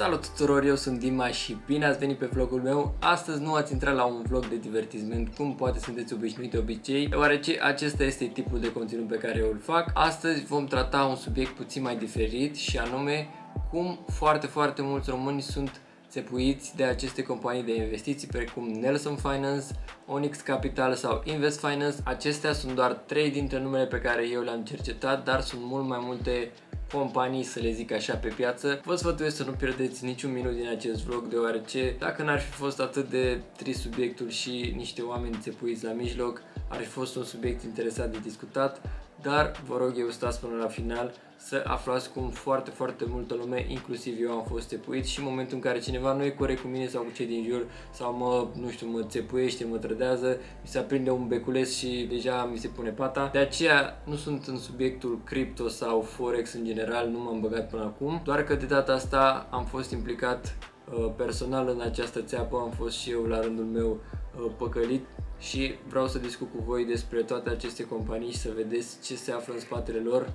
Salut tuturor, eu sunt Dima și bine ați venit pe vlogul meu. Astăzi nu ați intrat la un vlog de divertisment, cum poate sunteți obișnuit de obicei, deoarece acesta este tipul de conținut pe care eu îl fac. Astăzi vom trata un subiect puțin mai diferit și anume cum foarte, foarte mulți români sunt țepuiți de aceste companii de investiții precum Nelson Finance, Onyx Capital sau Invest Finance. Acestea sunt doar trei dintre numele pe care eu le-am cercetat, dar sunt mult mai multe companii, să le zic așa, pe piață. Vă sfătuiesc să nu pierdeți niciun minut din acest vlog, deoarece dacă n-ar fi fost atât de trist subiectul și niște oameni țepuiți la mijloc, ar fi fost un subiect interesant de discutat, dar vă rog eu stați până la final să aflați cum foarte, foarte multă lume, inclusiv eu am fost țepuit și în momentul în care cineva nu e corect cu mine sau cu cei din jur sau mă, nu știu, mă țepuiește, mă trădează, mi se aprinde un beculeț și deja mi se pune pata. De aceea nu sunt în subiectul cripto sau forex în general, nu m-am băgat până acum, doar că de data asta am fost implicat uh, personal în această țeapă, am fost și eu la rândul meu uh, păcălit și vreau să discut cu voi despre toate aceste companii și să vedeți ce se află în spatele lor,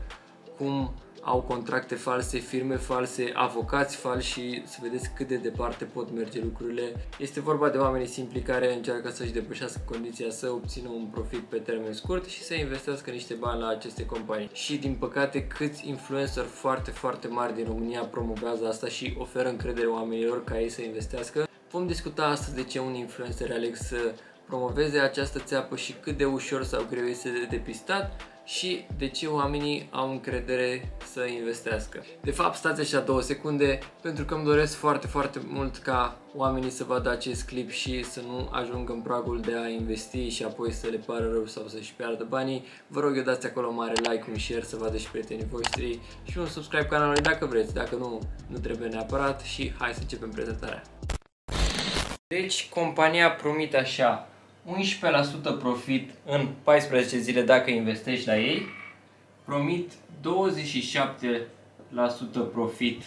cum au contracte false, firme false, avocați falsi și să vedeți cât de departe pot merge lucrurile. Este vorba de oameni simpli care încearcă să-și depășească condiția să obțină un profit pe termen scurt și să investească niște bani la aceste companii. Și din păcate câți influencer foarte, foarte mari din România promovează asta și oferă încredere oamenilor ca ei să investească. Vom discuta astăzi de ce un influencer aleg să promoveze această țeapă și cât de ușor sau greu este de depistat și de ce oamenii au încredere să investească. De fapt, stați așa două secunde pentru că îmi doresc foarte, foarte mult ca oamenii să vadă acest clip și să nu ajungă în pragul de a investi și apoi să le pară rău sau să-și piardă banii. Vă rog eu dați acolo mare like, un share să vadă și prietenii voștri și un subscribe canalului dacă vreți, dacă nu, nu trebuie neapărat și hai să începem prezentarea. Deci, compania promite așa 11% profit în 14 zile dacă investești la ei, promit 27% profit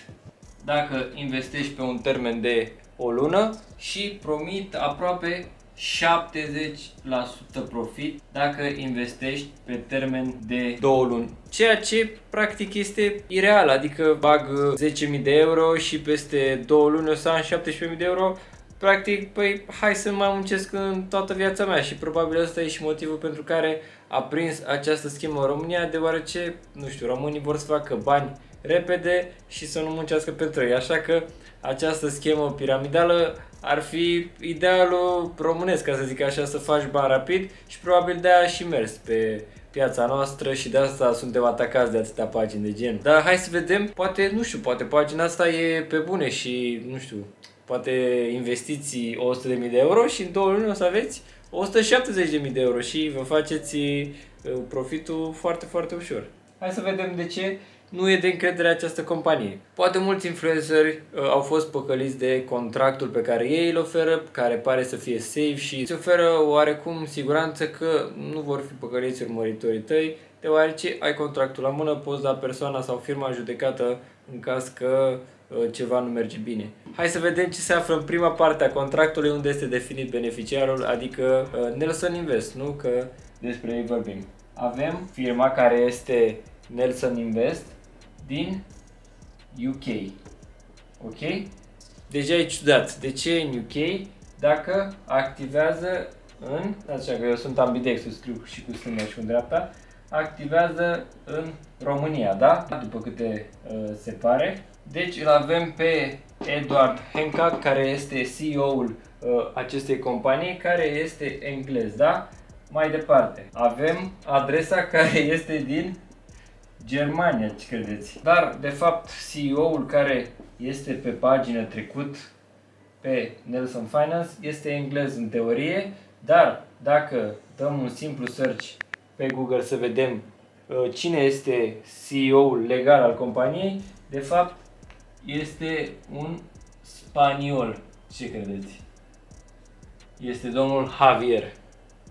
dacă investești pe un termen de o lună și promit aproape 70% profit dacă investești pe termen de 2 luni. Ceea ce practic este ireal, adică bag 10.000 de euro și peste 2 luni o să am 17.000 de euro practic, păi, hai să mai muncesc în toată viața mea și probabil ăsta e și motivul pentru care a prins această schemă în România, deoarece, nu știu, românii vor să facă bani repede și să nu muncească pentru ei. Așa că această schemă piramidală ar fi idealul românesc, ca să zic așa, să faci bani rapid și probabil de-aia și mers pe piața noastră și de asta suntem atacați de atâtea pagini de gen. Dar hai să vedem, poate, nu știu, poate pagina asta e pe bune și, nu știu, poate investiți 100.000 de euro și în două luni o să aveți 170.000 de euro și vă faceți uh, profitul foarte, foarte ușor. Hai să vedem de ce nu e de încredere această companie. Poate mulți influenceri uh, au fost păcăliți de contractul pe care ei îl oferă, care pare să fie safe și îți oferă oarecum siguranță că nu vor fi păcăliți urmăritorii tăi, deoarece ai contractul la mână, poți da persoana sau firma judecată în caz că Uh, ceva nu merge bine. Hai să vedem ce se află în prima parte a contractului unde este definit beneficiarul, adică uh, Nelson Invest, nu? Că despre ei vorbim. Avem firma care este Nelson Invest din UK. Ok? Deja e ciudat. De ce în UK? Dacă activează în, așa că eu sunt ambidexul, scriu și cu stânga și cu dreapta, activează în România, da? După câte uh, se pare. Deci îl avem pe Edward Hancock, care este CEO-ul uh, acestei companii, care este englez, da? Mai departe, avem adresa care este din Germania, ce credeți? Dar, de fapt, CEO-ul care este pe pagină trecut pe Nelson Finance este englez în teorie, dar dacă dăm un simplu search pe Google să vedem uh, cine este CEO-ul legal al companiei, de fapt este un spaniol. Ce credeți? Este domnul Javier,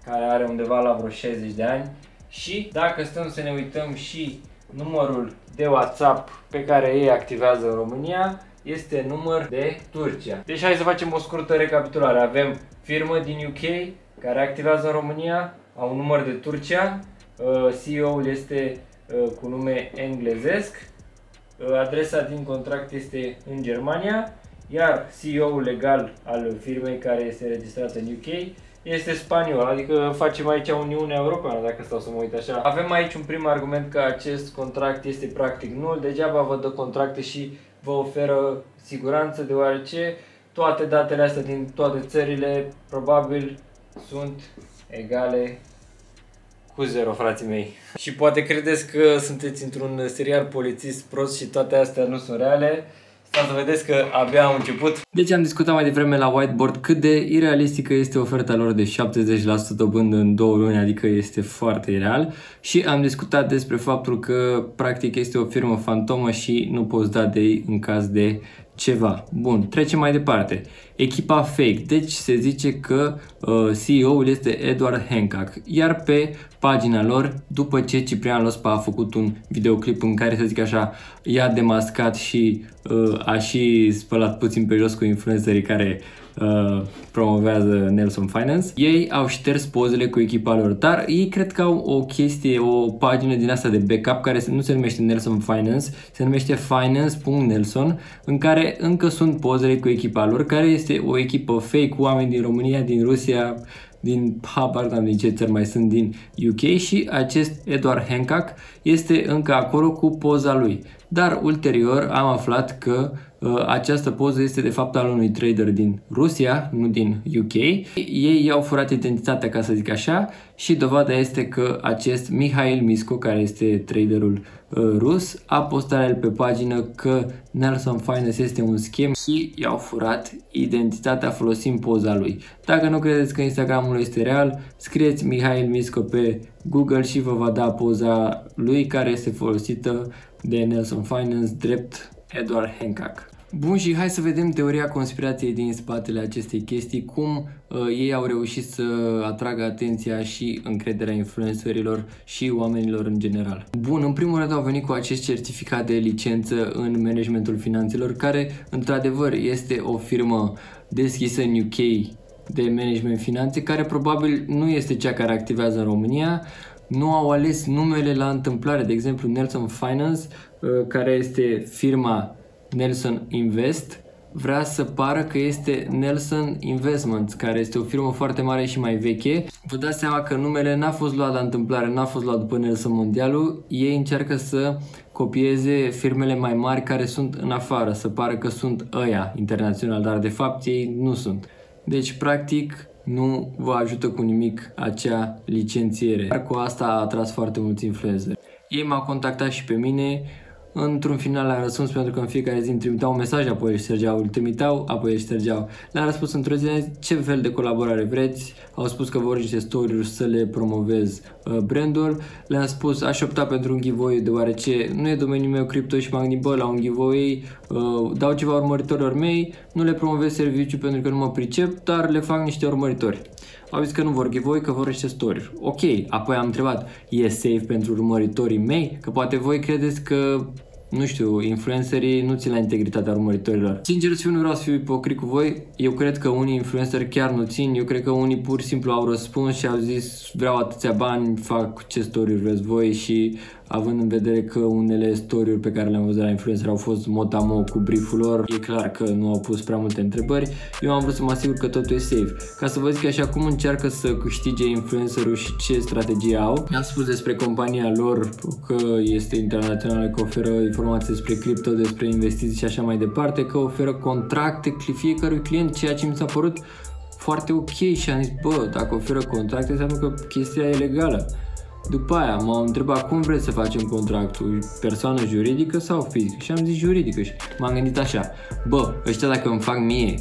care are undeva la vreo 60 de ani și dacă stăm să ne uităm și numărul de WhatsApp pe care ei activează în România, este număr de Turcia. Deci hai să facem o scurtă recapitulare. Avem firmă din UK care activează în România, au un număr de Turcia, uh, CEO-ul este uh, cu nume englezesc adresa din contract este în Germania, iar CEO-ul legal al firmei care este registrată în UK este spaniol, adică facem aici Uniunea Europeană, dacă stau să mă uit așa. Avem aici un prim argument că acest contract este practic nul, degeaba vă dă contracte și vă oferă siguranță, deoarece toate datele astea din toate țările probabil sunt egale cu zero, frații mei. și poate credeți că sunteți într-un serial polițist prost și toate astea nu sunt reale. Stați să vedeți că abia am început. Deci am discutat mai devreme la whiteboard cât de irealistică este oferta lor de 70% dobândă în două luni, adică este foarte ireal. Și am discutat despre faptul că practic este o firmă fantomă și nu poți da de ei în caz de ceva. Bun, trecem mai departe. Echipa fake. Deci se zice că uh, CEO-ul este Edward Hancock. Iar pe pagina lor, după ce Ciprian Lospa a făcut un videoclip în care, să zic așa, i-a demascat și uh, a și spălat puțin pe jos cu influencerii care uh, promovează Nelson Finance. Ei au șters pozele cu echipa lor, dar ei cred că au o chestie, o pagină din asta de backup care nu se numește Nelson Finance, se numește finance.nelson, în care încă sunt pozele cu echipa lor, care este o echipă fake cu oameni din România, din Rusia, din habar n din ce țări mai sunt din UK și acest Edward Hancock este încă acolo cu poza lui. Dar ulterior am aflat că uh, această poză este de fapt al unui trader din Rusia, nu din UK. Ei i-au furat identitatea, ca să zic așa, și dovada este că acest Mihail Misco, care este traderul uh, rus, a postat el pe pagină că Nelson Finance este un schem și i-au furat identitatea folosind poza lui. Dacă nu credeți că Instagramul este real, scrieți Mihail Misco pe Google și vă va da poza lui care este folosită de Nelson Finance drept Edward Hancock. Bun și hai să vedem teoria conspirației din spatele acestei chestii, cum uh, ei au reușit să atragă atenția și încrederea influencerilor și oamenilor în general. Bun, în primul rând au venit cu acest certificat de licență în managementul finanțelor, care într-adevăr este o firmă deschisă în UK de management finanțe, care probabil nu este cea care activează în România, nu au ales numele la întâmplare, de exemplu Nelson Finance, uh, care este firma Nelson Invest, vrea să pară că este Nelson Investments, care este o firmă foarte mare și mai veche. Vă dați seama că numele n-a fost luat la întâmplare, n-a fost luat după Nelson Mondialul. Ei încearcă să copieze firmele mai mari care sunt în afară, să pară că sunt ăia internațional, dar de fapt ei nu sunt. Deci, practic, nu vă ajută cu nimic acea licențiere. Dar cu asta a atras foarte mulți influencer. Ei m-au contactat și pe mine, Într-un final am răspuns pentru că în fiecare zi îmi trimiteau un mesaj, apoi își ștergeau, îl trimiteau, apoi își ștergeau. Le-am răspuns într-o zi, ce fel de colaborare vreți, au spus că vor niște story să le promovez uh, brandul. Le-am spus, aș opta pentru un giveaway deoarece nu e domeniul meu cripto și m-am gândit, bă, la un giveaway uh, dau ceva urmăritorilor mei, nu le promovez serviciu pentru că nu mă pricep, dar le fac niște urmăritori. Au zis că nu vor giveaway, că vor niște story. Ok, apoi am întrebat, e safe pentru urmăritorii mei? Că poate voi credeți că nu știu, influencerii nu țin la integritatea urmăritorilor. Sincer să fiu, nu vreau să fiu ipocrit cu voi, eu cred că unii influenceri chiar nu țin, eu cred că unii pur și simplu au răspuns și au zis vreau atâția bani, fac ce story vreți voi și având în vedere că unele story pe care le-am văzut la influencer au fost motamo cu brieful lor, e clar că nu au pus prea multe întrebări. Eu am vrut să mă asigur că totul e safe. Ca să vă zic așa cum încearcă să câștige influencerul și ce strategie au. Mi-am spus despre compania lor că este internațională, că oferă informații despre cripto, despre investiții și așa mai departe, că oferă contracte fiecărui client, ceea ce mi s-a părut foarte ok și am zis, bă, dacă oferă contracte înseamnă că chestia e legală. După aia m-au întrebat cum vreți să facem contractul, persoană juridică sau fizică? Și am zis juridică și m-am gândit așa, bă, ăștia dacă îmi fac mie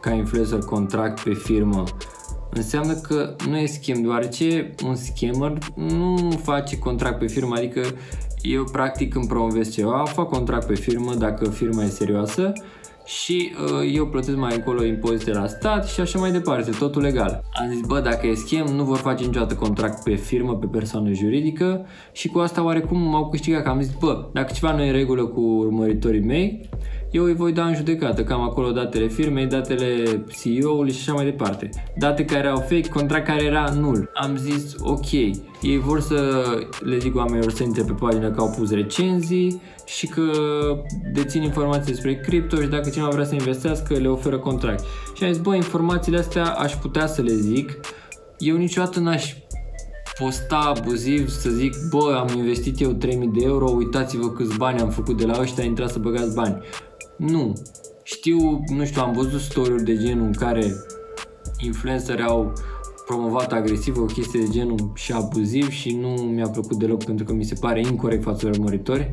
ca influencer contract pe firmă, înseamnă că nu e schimb, deoarece un scammer nu face contract pe firmă, adică eu practic îmi promovez ceva, fac contract pe firmă dacă firma e serioasă și uh, eu plătesc mai încolo impozite la stat și așa mai departe, totul legal. Am zis, bă, dacă e schem, nu vor face niciodată contract pe firmă, pe persoană juridică și cu asta oarecum m-au câștigat, că am zis, bă, dacă ceva nu e în regulă cu urmăritorii mei, eu îi voi da în judecată, cam acolo datele firmei, datele CEO-ului și așa mai departe. Date care erau fake, contract care era nul. Am zis, ok, ei vor să le zic oamenilor să intre pe pagină că au pus recenzii și că dețin informații despre cripto și dacă cineva vrea să investească, le oferă contract. Și am zis, bă, informațiile astea aș putea să le zic. Eu niciodată n-aș posta abuziv să zic, bă, am investit eu 3000 de euro, uitați-vă câți bani am făcut de la ăștia, intrați să băgați bani. Nu. Știu, nu știu, am văzut story de genul în care influenceri au promovat agresiv o chestie de genul și abuziv și nu mi-a plăcut deloc pentru că mi se pare incorrect față de urmăritori.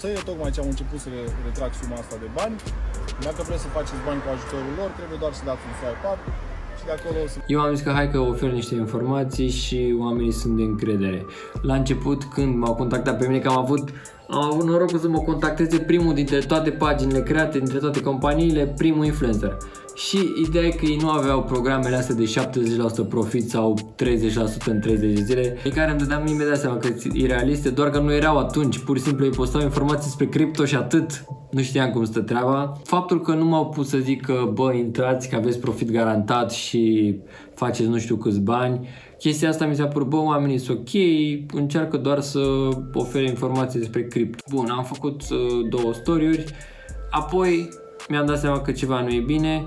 Să eu tocmai ce am început să retrag suma asta de bani. Dacă vreți să faceți bani cu ajutorul lor, trebuie doar să dați un swipe up și de acolo să... Eu am zis că hai că ofer niște informații și oamenii sunt de încredere. La început, când m-au contactat pe mine, că am avut am avut norocul să mă contacteze primul dintre toate paginile create, dintre toate companiile, primul influencer. Și ideea e că ei nu aveau programele astea de 70% profit sau 30% în 30 de zile, de care îmi dădeam imediat seama că e realiste, doar că nu erau atunci, pur și simplu îi postau informații despre cripto și atât. Nu știam cum stă treaba. Faptul că nu m-au pus să zic că, bă, intrați că aveți profit garantat și faceți nu știu câți bani, chestia asta mi s-a părut, bă, oamenii sunt ok, încearcă doar să ofere informații despre cripto. Bun, am făcut uh, două story apoi mi-am dat seama că ceva nu e bine,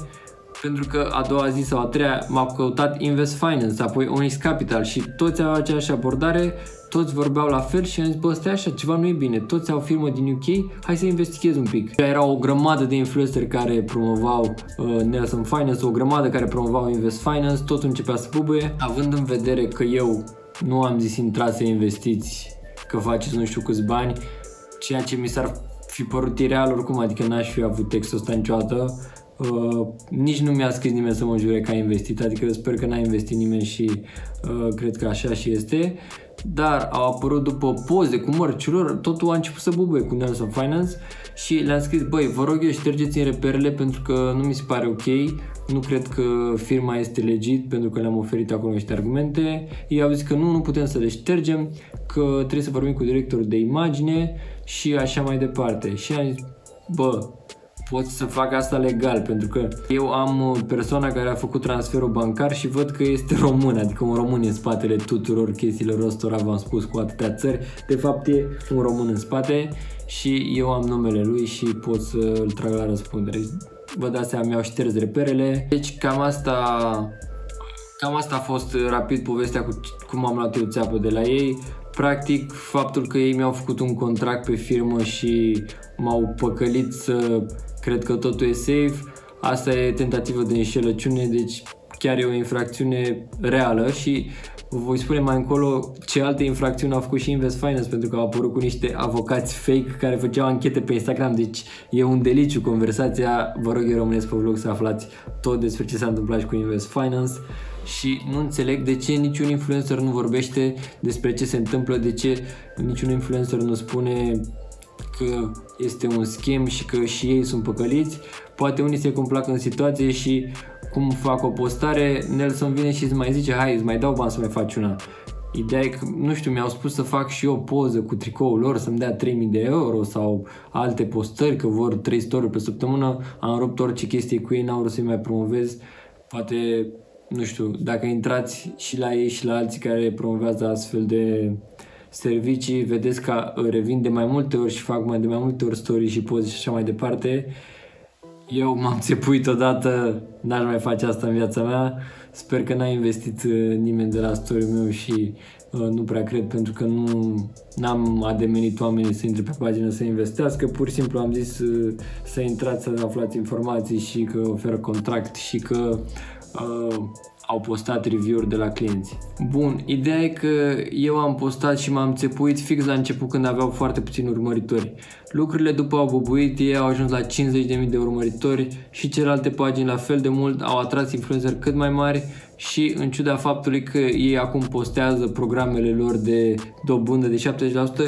pentru că a doua zi sau a treia m-a căutat Invest Finance, apoi Onyx Capital și toți au aceeași abordare, toți vorbeau la fel și am zis, bă, stai așa, ceva nu e bine, toți au firmă din UK, hai să investighez un pic. Era o grămadă de influenceri care promovau uh, Nelson Finance, o grămadă care promovau Invest Finance, totul începea să bubuie, având în vedere că eu nu am zis intrați să investiți, că faceți nu știu câți bani, ceea ce mi s-ar fi părut ireal oricum, adică n-aș fi avut textul ăsta niciodată, Uh, nici nu mi-a scris nimeni să mă jure că a investit, adică sper că n-a investit nimeni și uh, cred că așa și este. Dar au apărut după poze cu mărciulor, totul a început să bubuie cu Nelson Finance și le-am scris, băi, vă rog eu ștergeți în reperele pentru că nu mi se pare ok, nu cred că firma este legit pentru că le-am oferit acolo niște argumente. Ei au zis că nu, nu putem să le ștergem, că trebuie să vorbim cu directorul de imagine și așa mai departe. Și am zis, bă, pot să fac asta legal, pentru că eu am uh, persoana care a făcut transferul bancar și văd că este român, adică un român în spatele tuturor chestiilor ăstora, v-am spus, cu atâtea țări. De fapt e un român în spate și eu am numele lui și pot să îl trag la răspundere. Vă dați seama, mi-au șters reperele. Deci cam asta Cam asta a fost rapid povestea cu cum am luat eu țeapă de la ei. Practic, faptul că ei mi-au făcut un contract pe firmă și m-au păcălit să cred că totul e safe. Asta e tentativă de înșelăciune, deci chiar e o infracțiune reală și vă voi spune mai încolo ce alte infracțiuni au făcut și Invest Finance pentru că au apărut cu niște avocați fake care făceau anchete pe Instagram, deci e un deliciu conversația. Vă rog eu românesc pe vlog să aflați tot despre ce s-a întâmplat și cu Invest Finance și nu înțeleg de ce niciun influencer nu vorbește despre ce se întâmplă, de ce niciun influencer nu spune că este un schimb și că și ei sunt păcăliți. Poate unii se complac în situație și cum fac o postare, Nelson vine și îți mai zice, hai, îți mai dau bani să mai faci una. Ideea e că, nu știu, mi-au spus să fac și eu poză cu tricoul lor, să-mi dea 3000 de euro sau alte postări, că vor 3 story pe săptămână. Am rupt orice chestie cu ei, n-au vrut să-i mai promovez. Poate, nu știu, dacă intrați și la ei și la alții care promovează astfel de servicii, vedeți că revin de mai multe ori și fac mai de mai multe ori story și poze și așa mai departe. Eu m-am țepuit odată, n-aș mai face asta în viața mea. Sper că n-a investit uh, nimeni de la story meu și uh, nu prea cred pentru că nu n-am ademenit oamenii să intre pe pagină să investească, pur și simplu am zis uh, să intrați să aflați informații și că oferă contract și că uh, au postat review-uri de la clienți. Bun, ideea e că eu am postat și m-am țepuit fix la început când aveau foarte puțini urmăritori. Lucrurile după au bubuit, ei au ajuns la 50.000 de urmăritori și celelalte pagini la fel de mult au atras influencer cât mai mari și în ciuda faptului că ei acum postează programele lor de dobândă de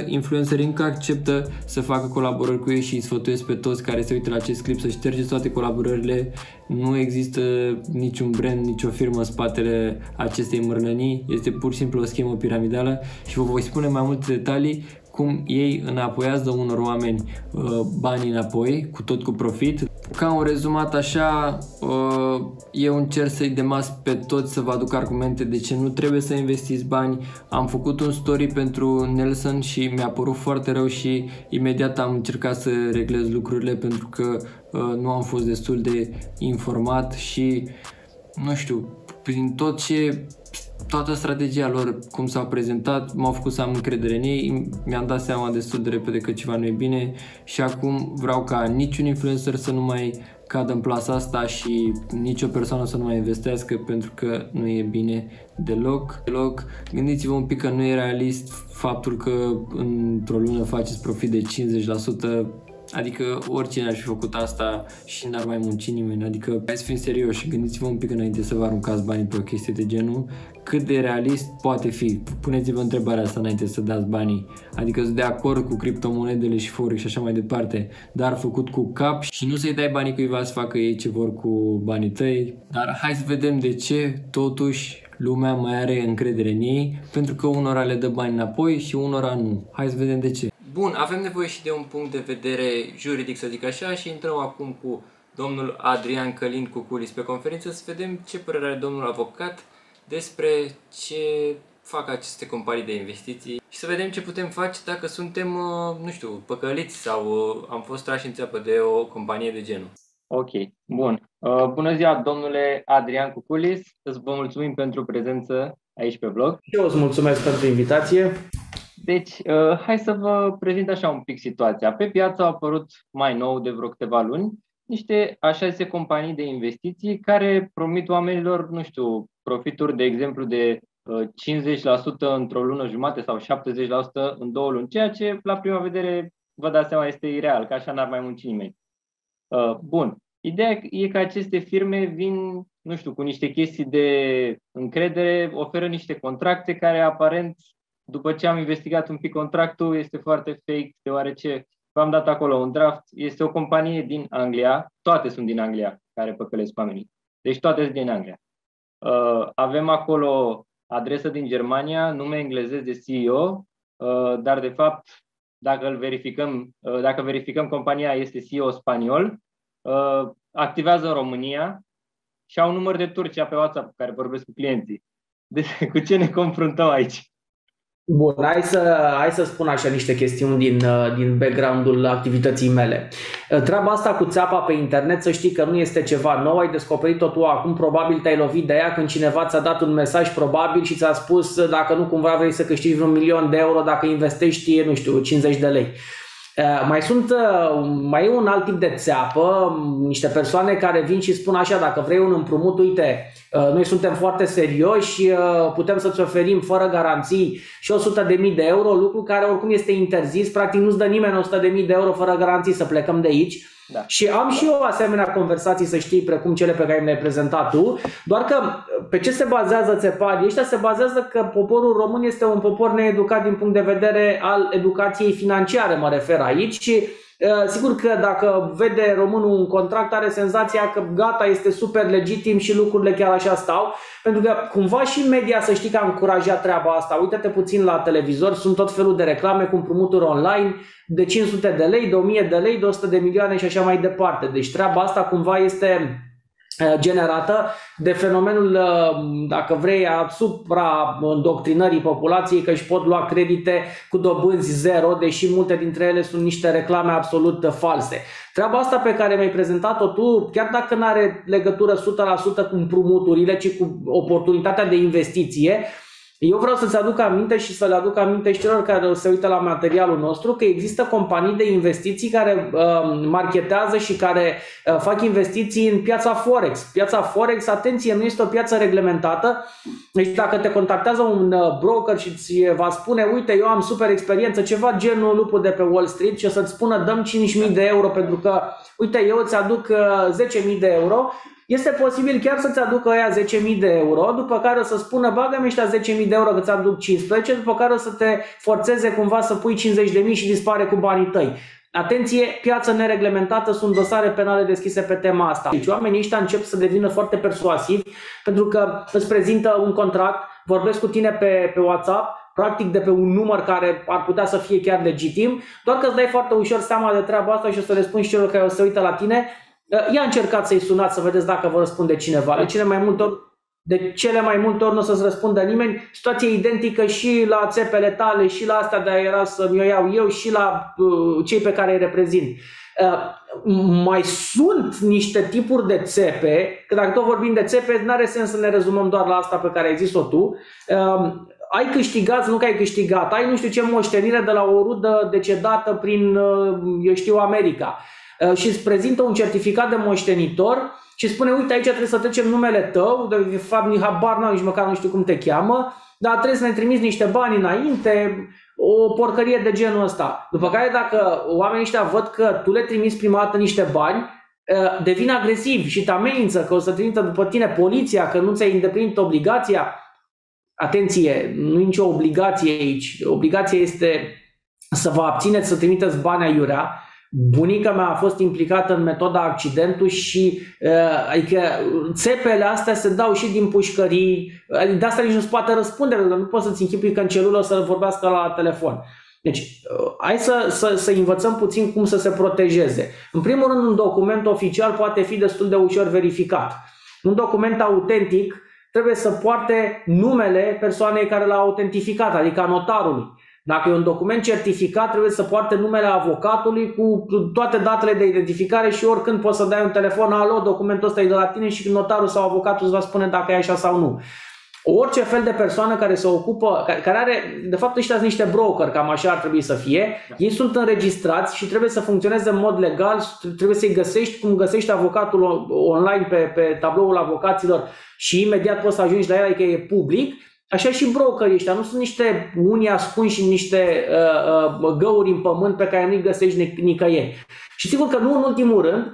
70%, influencerii încă acceptă să facă colaborări cu ei și îi sfătuiesc pe toți care se uită la acest clip să ștergeți toate colaborările. Nu există niciun brand, nicio firmă în spatele acestei mărnănii, este pur și simplu o schemă piramidală și vă voi spune mai multe detalii cum ei înapoiază unor oameni uh, banii înapoi, cu tot cu profit. Ca un rezumat așa, uh, eu încerc să-i demas pe toți să vă aduc argumente de ce nu trebuie să investiți bani. Am făcut un story pentru Nelson și mi-a părut foarte rău și imediat am încercat să reglez lucrurile pentru că uh, nu am fost destul de informat și nu știu, prin tot ce toată strategia lor, cum s-au prezentat, m-au făcut să am încredere în ei, mi-am dat seama destul de repede că ceva nu e bine și acum vreau ca niciun influencer să nu mai cadă în plasa asta și nicio persoană să nu mai investească pentru că nu e bine deloc. deloc. Gândiți-vă un pic că nu e realist faptul că într-o lună faceți profit de 50% Adică oricine ar fi făcut asta și n-ar mai munci nimeni. Adică hai să fim serioși și gândiți-vă un pic înainte să vă aruncați banii pe o chestie de genul. Cât de realist poate fi? Puneți-vă întrebarea asta înainte să dați banii. Adică sunt de acord cu criptomonedele și forex și așa mai departe, dar făcut cu cap și nu să-i dai banii cuiva să facă ei ce vor cu banii tăi. Dar hai să vedem de ce totuși lumea mai are încredere în ei, pentru că unora le dă bani înapoi și unora nu. Hai să vedem de ce. Bun, avem nevoie și de un punct de vedere juridic, să zic așa, și intrăm acum cu domnul Adrian Călin Cuculis pe conferință să vedem ce părere are domnul avocat despre ce fac aceste companii de investiții și să vedem ce putem face dacă suntem, uh, nu știu, păcăliți sau uh, am fost trași în țeapă de o companie de genul. Ok, bun. Uh, bună ziua, domnule Adrian Cuculis. Îți vă mulțumim pentru prezență aici pe blog. Eu îți mulțumesc pentru invitație. Deci, uh, hai să vă prezint așa un pic situația. Pe piață au apărut mai nou, de vreo câteva luni, niște așa zise companii de investiții care promit oamenilor, nu știu, profituri, de exemplu, de 50% uh, într-o lună jumate sau 70% în două luni, ceea ce, la prima vedere, vă dați seama, este ireal, că așa n-ar mai munci nimeni. Uh, bun. Ideea e că aceste firme vin, nu știu, cu niște chestii de încredere, oferă niște contracte care aparent după ce am investigat un pic contractul, este foarte fake, deoarece v-am dat acolo un draft. Este o companie din Anglia, toate sunt din Anglia care păcălesc oamenii. Deci toate sunt din Anglia. Uh, avem acolo adresă din Germania, nume englezesc de CEO, uh, dar de fapt, dacă îl verificăm, uh, dacă verificăm compania este CEO spaniol, uh, activează în România și au un număr de Turcia pe WhatsApp care vorbesc cu clienții. Deci, cu ce ne confruntăm aici? Bun, hai să, hai să spun așa niște chestiuni din, uh, din background-ul activității mele. Uh, treaba asta cu țeapa pe internet, să știi că nu este ceva nou, ai descoperit-o tu acum, probabil te-ai lovit de ea când cineva ți-a dat un mesaj probabil și ți-a spus uh, dacă nu cumva vrei să câștigi un milion de euro dacă investești, nu știu, 50 de lei. Eh, mai sunt, eh, mai e un alt tip de țeapă, niște persoane care vin și spun așa, dacă vrei un împrumut, uite, eh, noi suntem foarte serioși, putem să-ți oferim fără garanții și 100.000 de euro, lucru care oricum este interzis, practic nu-ți dă nimeni 100.000 de euro fără garanții să plecăm de aici. Da. Și am și eu asemenea conversații, să știi, precum cele pe care mi le-ai prezentat tu, doar că pe ce se bazează țeparii ăștia? Se bazează că poporul român este un popor needucat din punct de vedere al educației financiare, mă refer aici, și Uh, sigur că dacă vede românul un contract are senzația că gata, este super legitim și lucrurile chiar așa stau, pentru că cumva și media să știi că a încurajat treaba asta. Uită-te puțin la televizor, sunt tot felul de reclame cu împrumuturi online de 500 de lei, de 1000 de lei, de 100 de milioane și așa mai departe. Deci treaba asta cumva este Uh, generată de fenomenul, uh, dacă vrei, asupra îndoctrinării populației că își pot lua credite cu dobânzi zero, deși multe dintre ele sunt niște reclame absolut false. Treaba asta pe care mi-ai prezentat-o tu, chiar dacă nu are legătură 100% cu împrumuturile, ci cu oportunitatea de investiție, eu vreau să-ți aduc aminte și să le aduc aminte și celor care se uită la materialul nostru că există companii de investiții care uh, marketează și care uh, fac investiții în piața Forex. Piața Forex, atenție, nu este o piață reglementată. Deci dacă te contactează un uh, broker și îți va spune, uite, eu am super experiență, ceva genul lupul de pe Wall Street și o să-ți spună, dăm 5.000 de euro pentru că, uite, eu îți aduc uh, 10.000 de euro, este posibil chiar să-ți aducă aia 10.000 de euro, după care o să spună bagă-mi ăștia 10.000 de euro că ți-aduc 15, după care o să te forțeze cumva să pui 50.000 și dispare cu banii tăi. Atenție, piață nereglementată, sunt dosare penale deschise pe tema asta. Deci oamenii ăștia încep să devină foarte persuasivi pentru că îți prezintă un contract, vorbesc cu tine pe, pe WhatsApp, practic de pe un număr care ar putea să fie chiar legitim, doar că îți dai foarte ușor seama de treaba asta și o să le spun și celor care o să uită la tine, ia încercați să-i sunați să vedeți dacă vă răspunde cineva. De cele mai multe ori de cele mai multe ori nu o să-ți răspundă nimeni. Situație identică și la țepele tale, și la asta de a era să-mi o iau eu, și la uh, cei pe care îi reprezint. Uh, mai sunt niște tipuri de țepe, că dacă tot vorbim de țepe, nu are sens să ne rezumăm doar la asta pe care ai zis-o tu. Uh, ai câștigat, nu că ai câștigat, ai nu știu ce moștenire de la o rudă decedată prin, uh, eu știu, America uh, și îți prezintă un certificat de moștenitor și spune, uite, aici trebuie să trecem numele tău, de fapt nici habar n nici măcar nu știu cum te cheamă, dar trebuie să ne trimiți niște bani înainte, o porcărie de genul ăsta. După care dacă oamenii ăștia văd că tu le trimiți prima dată niște bani, ă, devin agresivi și te amenință că o să trimită după tine poliția, că nu ți-ai îndeplinit obligația. Atenție, nu e nicio obligație aici. Obligația este să vă abțineți să trimiteți bani aiurea, Bunica mea a fost implicată în metoda accidentul și uh, adică țepele astea se dau și din pușcării, adică de asta nici nu se poate răspunde, pentru că nu poți să-ți închipui că în celulă să vorbească la telefon. Deci, uh, hai să, să, să învățăm puțin cum să se protejeze. În primul rând, un document oficial poate fi destul de ușor verificat. Un document autentic trebuie să poarte numele persoanei care l-a autentificat, adică a notarului. Dacă e un document certificat, trebuie să poarte numele avocatului cu toate datele de identificare și oricând poți să dai un telefon, alo, documentul ăsta e de la tine și notarul sau avocatul îți va spune dacă e așa sau nu. Orice fel de persoană care se ocupă, care are, de fapt ăștia sunt niște broker, cam așa ar trebui să fie, da. ei sunt înregistrați și trebuie să funcționeze în mod legal, trebuie să-i găsești cum găsești avocatul online pe, pe tabloul avocaților și imediat poți să ajungi la el, adică e public Așa și brokerii ăștia, nu sunt niște unii ascunși în niște uh, uh, găuri în pământ pe care nu-i găsești nicăieri. Și sigur că nu în ultimul rând,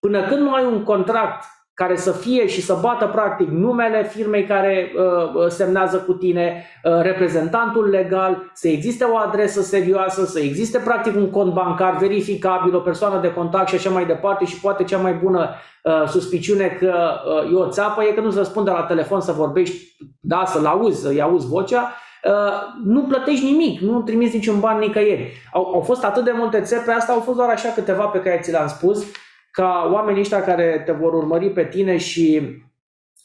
până când nu ai un contract care să fie și să bată practic numele firmei care uh, uh, semnează cu tine, uh, reprezentantul legal, să existe o adresă serioasă, să existe practic un cont bancar verificabil, o persoană de contact și așa mai departe și poate cea mai bună uh, suspiciune că uh, e o țeapă e că nu-ți răspunde la telefon să vorbești, da, să-l auzi, să-i auzi vocea, Uh, nu plătești nimic, nu trimiți niciun ban nicăieri. Au, au fost atât de multe țepe, asta au fost doar așa câteva pe care ți le-am spus ca oamenii ăștia care te vor urmări pe tine și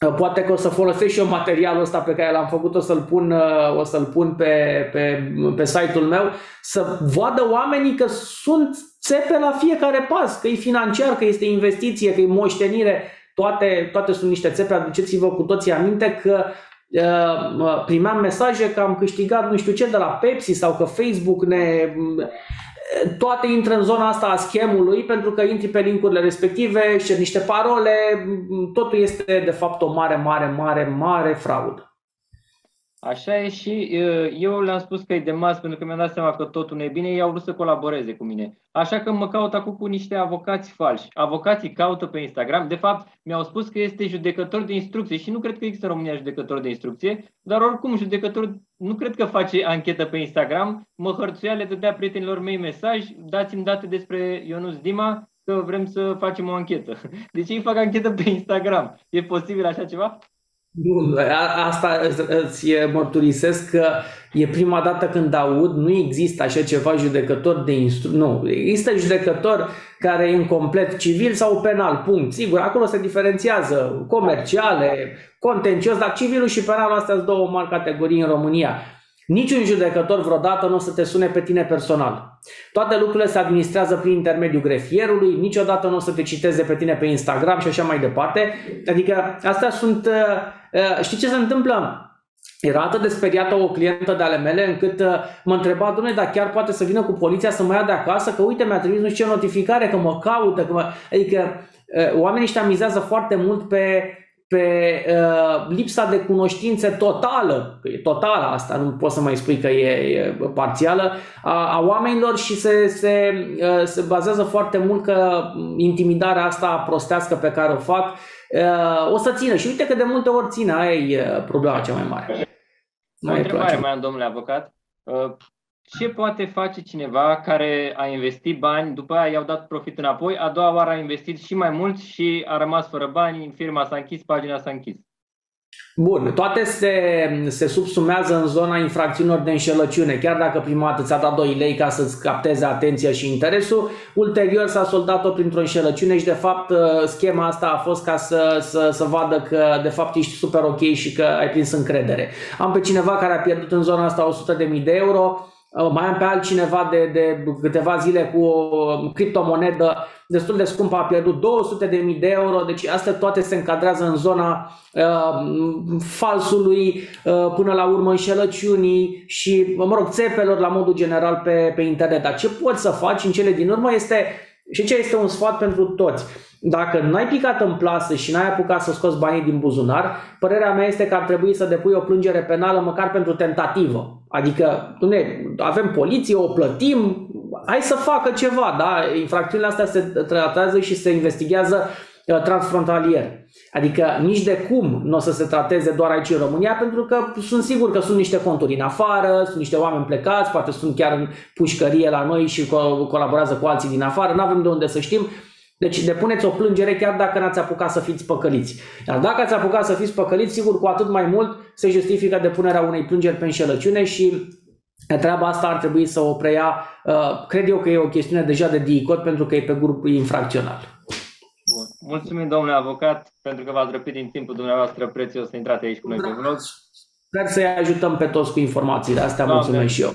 uh, poate că o să folosești și eu materialul ăsta pe care l-am făcut, o să-l pun, uh, o să-l pun pe, pe, pe site-ul meu, să vadă oamenii că sunt țepe la fiecare pas, că e financiar, că este investiție, că e moștenire, toate, toate sunt niște țepe, aduceți-vă cu toții aminte că uh, primeam mesaje că am câștigat nu știu ce de la Pepsi sau că Facebook ne toate intră în zona asta a schemului pentru că intri pe linkurile respective, și niște parole, totul este de fapt o mare, mare, mare, mare fraudă. Așa e și eu le-am spus că e de mas pentru că mi-am dat seama că totul nu e bine, ei au vrut să colaboreze cu mine. Așa că mă caut acum cu niște avocați falși. Avocații caută pe Instagram. De fapt, mi-au spus că este judecător de instrucție și nu cred că există în România judecător de instrucție, dar oricum judecător nu cred că face anchetă pe Instagram. Mă hărțuia, le dădea prietenilor mei mesaj, dați-mi date despre Ionus Dima, că vrem să facem o anchetă. Deci ei fac anchetă pe Instagram. E posibil așa ceva? Nu, asta îți mărturisesc că e prima dată când aud, nu există așa ceva judecător de instru... Nu, există judecător care e în complet civil sau penal, punct. Sigur, acolo se diferențiază comerciale, contencios, dar civilul și penalul astea sunt două mari categorii în România. Niciun judecător vreodată nu o să te sune pe tine personal. Toate lucrurile se administrează prin intermediul grefierului, niciodată nu o să te citeze pe tine pe Instagram și așa mai departe. Adică astea sunt... Uh, uh, știi ce se întâmplă? Era atât de speriată o clientă de ale mele încât uh, mă întreba, domnule, dar chiar poate să vină cu poliția să mă ia de acasă, că uite, mi-a trimis nu știu ce notificare, că mă caută, că mă... Adică oamenii ăștia mizează foarte mult pe pe uh, lipsa de cunoștințe totală, că e totală asta, nu poți să mai spui că e, e parțială, a, a oamenilor și se, se, uh, se bazează foarte mult că intimidarea asta prostească pe care o fac uh, o să țină. Și uite că de multe ori ține, aia e problema cea mai mare. O întrebare mai am, domnule avocat. Uh, ce poate face cineva care a investit bani, după aia i-au dat profit înapoi, a doua oară a investit și mai mult și a rămas fără bani, firma s-a închis, pagina s-a închis? Bun, toate se, se subsumează în zona infracțiunilor de înșelăciune. Chiar dacă prima dată ți-a dat 2 lei ca să-ți capteze atenția și interesul, ulterior s-a soldat-o printr-o înșelăciune și de fapt uh, schema asta a fost ca să, să, să vadă că de fapt ești super ok și că ai prins încredere. Am pe cineva care a pierdut în zona asta 100.000 de euro, uh, mai am pe altcineva de, de câteva zile cu o criptomonedă destul de scumpă, a pierdut 200 de mii de euro, deci astea toate se încadrează în zona uh, falsului, uh, până la urmă înșelăciunii și, mă rog, țepelor la modul general pe, pe internet. Dar ce poți să faci în cele din urmă este, și ce este un sfat pentru toți, dacă n-ai picat în plasă și n-ai apucat să scoți banii din buzunar, părerea mea este că ar trebui să depui o plângere penală măcar pentru tentativă. Adică, dumne, avem poliție, o plătim, hai să facă ceva, da? Infracțiunile astea se tratează și se investigează uh, transfrontalier. Adică nici de cum nu o să se trateze doar aici în România, pentru că sunt sigur că sunt niște conturi în afară, sunt niște oameni plecați, poate sunt chiar în pușcărie la noi și co- colaborează cu alții din afară, nu avem de unde să știm. Deci depuneți o plângere chiar dacă n-ați apucat să fiți păcăliți. Iar dacă ați apucat să fiți păcăliți, sigur cu atât mai mult se justifică depunerea unei plângeri pe înșelăciune și Treaba asta ar trebui să o preia, uh, cred eu că e o chestiune deja de DICOT pentru că e pe grup infracțional. Bun. Mulțumim, domnule avocat, pentru că v-ați răpit din timpul dumneavoastră prețios să intrați aici cu noi pe vlog. Sper să-i ajutăm pe toți cu informațiile astea. Doamne. Mulțumesc și eu.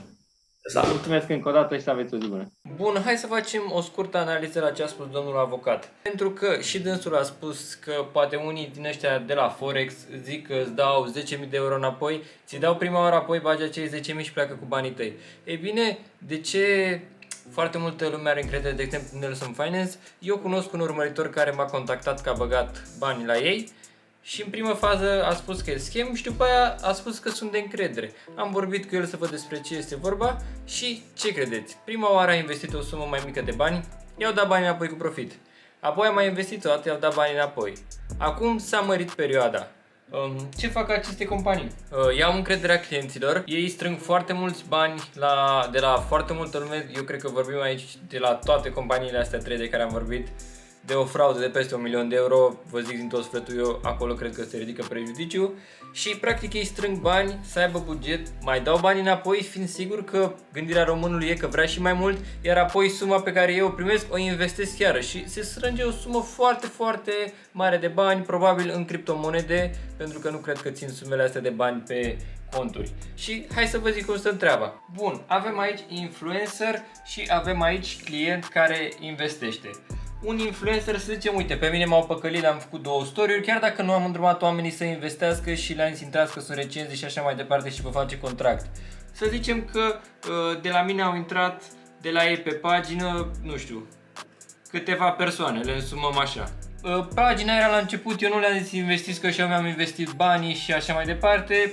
Salut. Mulțumesc încă o dată și să aveți o zi bună. Bun, hai să facem o scurtă analiză la ce a spus domnul avocat. Pentru că și dânsul a spus că poate unii din ăștia de la Forex zic că îți dau 10.000 de euro înapoi, ți dau prima oară apoi, bagi acei 10.000 și pleacă cu banii tăi. Ei bine, de ce foarte multă lume are încredere, de exemplu, în Nelson Finance? Eu cunosc un urmăritor care m-a contactat că a băgat bani la ei și în prima fază a spus că e schem și după aia a spus că sunt de încredere. Am vorbit cu el să văd despre ce este vorba și ce credeți? Prima oară a investit o sumă mai mică de bani, i-au dat bani înapoi cu profit. Apoi a mai investit o dată, i-au dat bani înapoi. Acum s-a mărit perioada. Um, ce fac aceste companii? Uh, iau încrederea clienților, ei strâng foarte mulți bani la, de la foarte multă lume, eu cred că vorbim aici de la toate companiile astea trei de care am vorbit, de o fraudă de peste un milion de euro, vă zic din tot sfătul eu, acolo cred că se ridică prejudiciu și practic ei strâng bani să aibă buget, mai dau bani înapoi fiind sigur că gândirea românului e că vrea și mai mult, iar apoi suma pe care eu o primesc o investesc chiar și se strânge o sumă foarte, foarte mare de bani, probabil în criptomonede, pentru că nu cred că țin sumele astea de bani pe conturi. Și hai să vă zic cum stă treaba. Bun, avem aici influencer și avem aici client care investește un influencer să zicem, uite, pe mine m-au păcălit, am făcut două story chiar dacă nu am îndrumat oamenii să investească și le-am intrat că sunt recenzi și așa mai departe și vă face contract. Să zicem că uh, de la mine au intrat de la ei pe pagină, nu știu, câteva persoane, le însumăm așa. Uh, pagina era la început, eu nu le-am zis investiți că și eu mi-am investit banii și așa mai departe.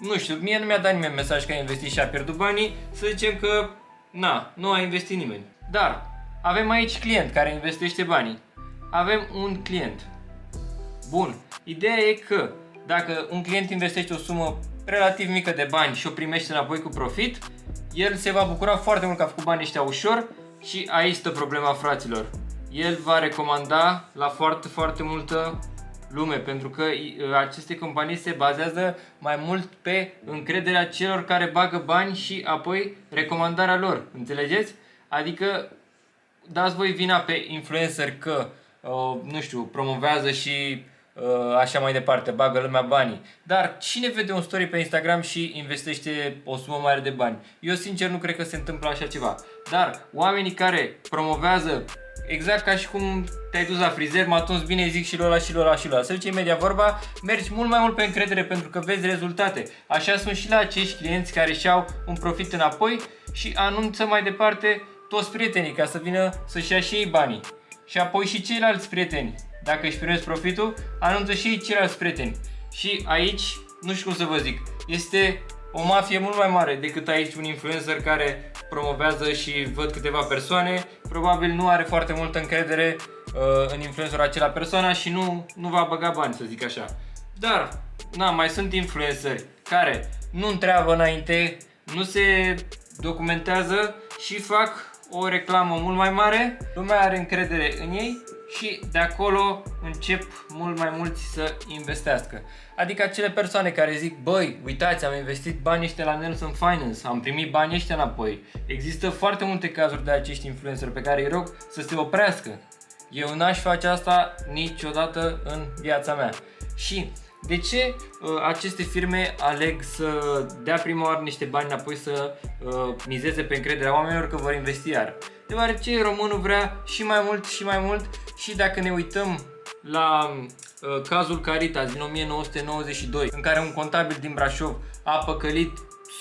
Nu știu, mie nu mi-a dat nimeni mesaj că a investit și a pierdut banii, să zicem că, na, nu a investit nimeni. Dar, avem aici client care investește banii. Avem un client. Bun. Ideea e că dacă un client investește o sumă relativ mică de bani și o primește înapoi cu profit, el se va bucura foarte mult că a făcut banii ăștia ușor și aici stă problema fraților. El va recomanda la foarte, foarte multă lume, pentru că aceste companii se bazează mai mult pe încrederea celor care bagă bani și apoi recomandarea lor. Înțelegeți? Adică dați voi vina pe influencer că, uh, nu știu, promovează și uh, așa mai departe, bagă lumea banii. Dar cine vede un story pe Instagram și investește o sumă mare de bani? Eu sincer nu cred că se întâmplă așa ceva. Dar oamenii care promovează exact ca și cum te-ai dus la frizer, mă atunci bine zic și lola și lola și lola. Să zicem media vorba, mergi mult mai mult pe încredere pentru că vezi rezultate. Așa sunt și la acești clienți care și-au un profit înapoi și anunță mai departe toți prietenii ca să vină să-și ia și ei banii. Și apoi și ceilalți prieteni. Dacă își primesc profitul, anunță și ei ceilalți prieteni. Și aici, nu știu cum să vă zic, este o mafie mult mai mare decât aici un influencer care promovează și văd câteva persoane, probabil nu are foarte multă încredere uh, în influencerul acela persoana și nu, nu va băga bani, să zic așa. Dar, na, mai sunt influenceri care nu întreabă înainte, nu se documentează și fac o reclamă mult mai mare, lumea are încredere în ei și de acolo încep mult mai mulți să investească. Adică acele persoane care zic, băi, uitați, am investit banii ăștia la Nelson Finance, am primit banii ăștia înapoi. Există foarte multe cazuri de acești influencer pe care îi rog să se oprească. Eu n-aș face asta niciodată în viața mea. Și de ce uh, aceste firme aleg să dea prima oară niște bani înapoi să uh, mizeze pe încrederea oamenilor că vor investi iar? Deoarece românul vrea și mai mult și mai mult și dacă ne uităm la uh, cazul Caritas din 1992 în care un contabil din Brașov a păcălit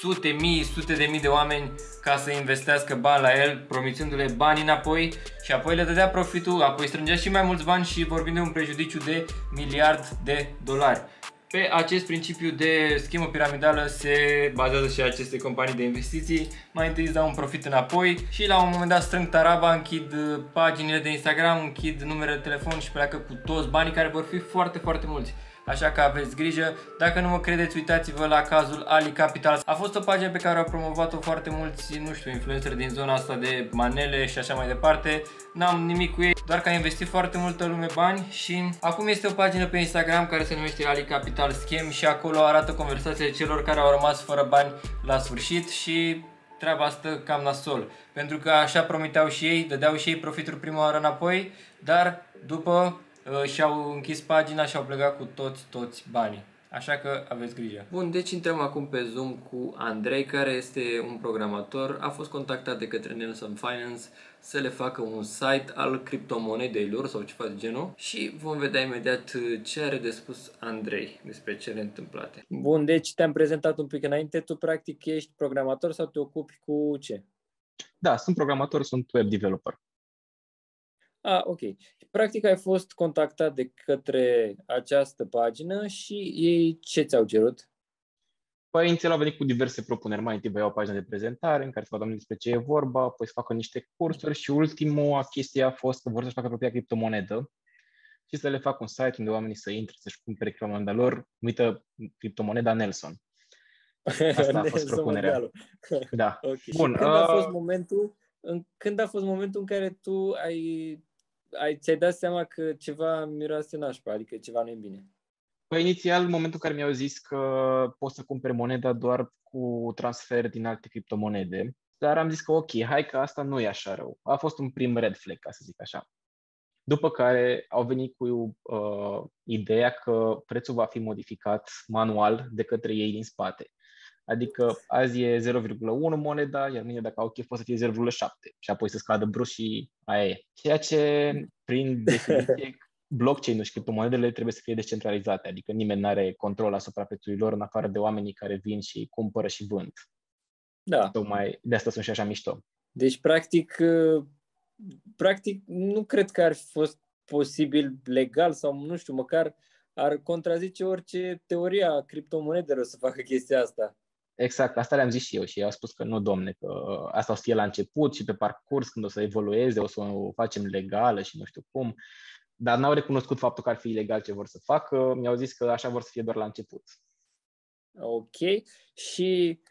sute mii, sute de mii de oameni ca să investească bani la el, promițându-le bani înapoi și apoi le dădea profitul, apoi strângea și mai mulți bani și vorbim de un prejudiciu de miliard de dolari. Pe acest principiu de schemă piramidală se bazează și aceste companii de investiții. Mai întâi îți dau un profit înapoi și la un moment dat strâng taraba, închid uh, paginile de Instagram, închid numerele de telefon și pleacă cu toți banii care vor fi foarte, foarte mulți așa că aveți grijă. Dacă nu mă credeți, uitați-vă la cazul Ali Capital. A fost o pagină pe care au promovat-o foarte mulți, nu știu, influenceri din zona asta de manele și așa mai departe. N-am nimic cu ei, doar că a investit foarte multă lume bani și acum este o pagină pe Instagram care se numește Ali Capital Schem și acolo arată conversațiile celor care au rămas fără bani la sfârșit și treaba asta cam nasol. Pentru că așa promiteau și ei, dădeau și ei profituri prima oară înapoi, dar după Uh, și-au închis pagina și au plecat cu toți, toți banii. Așa că aveți grijă. Bun, deci intrăm acum pe Zoom cu Andrei, care este un programator. A fost contactat de către Nelson Finance să le facă un site al criptomonedei lor sau ceva de genul și vom vedea imediat ce are de spus Andrei despre cele întâmplate. Bun, deci te-am prezentat un pic înainte. Tu practic ești programator sau te ocupi cu ce? Da, sunt programator, sunt web developer. Ah, ok. Practic ai fost contactat de către această pagină și ei ce ți-au cerut? Păi inițial au venit cu diverse propuneri. Mai întâi o pagină de prezentare în care să vadă despre ce e vorba, apoi să facă niște cursuri și ultima chestie a fost că vor să facă propria criptomonedă și să le facă un site unde oamenii să intre, să-și cumpere criptomoneda lor, numită criptomoneda Nelson. Asta a fost propunerea. Da. Okay. Bun. Și când a fost momentul în, când a fost momentul în care tu ai ai, ți-ai dat seama că ceva miroase nașpa, adică ceva nu e bine? Păi inițial, în momentul în care mi-au zis că poți să cumpere moneda doar cu transfer din alte criptomonede, dar am zis că ok, hai că asta nu e așa rău. A fost un prim red flag, ca să zic așa. După care au venit cu uh, ideea că prețul va fi modificat manual de către ei din spate. Adică azi e 0,1 moneda, iar mâine dacă au chef poate să fie 0,7 și apoi să scadă brusc și aia e. Ceea ce, prin definiție, blockchain-ul și criptomonedele trebuie să fie descentralizate, adică nimeni nu are control asupra prețului lor în afară de oamenii care vin și cumpără și vând. Da. Tocmai de asta sunt și așa mișto. Deci, practic, practic, nu cred că ar fi fost posibil legal sau, nu știu, măcar ar contrazice orice teoria a criptomonedelor să facă chestia asta. Exact, asta le-am zis și eu și ei au spus că nu, domne, că asta o să fie la început și pe parcurs, când o să evolueze, o să o facem legală și nu știu cum. Dar n-au recunoscut faptul că ar fi ilegal ce vor să facă, mi-au zis că așa vor să fie doar la început. Ok. Și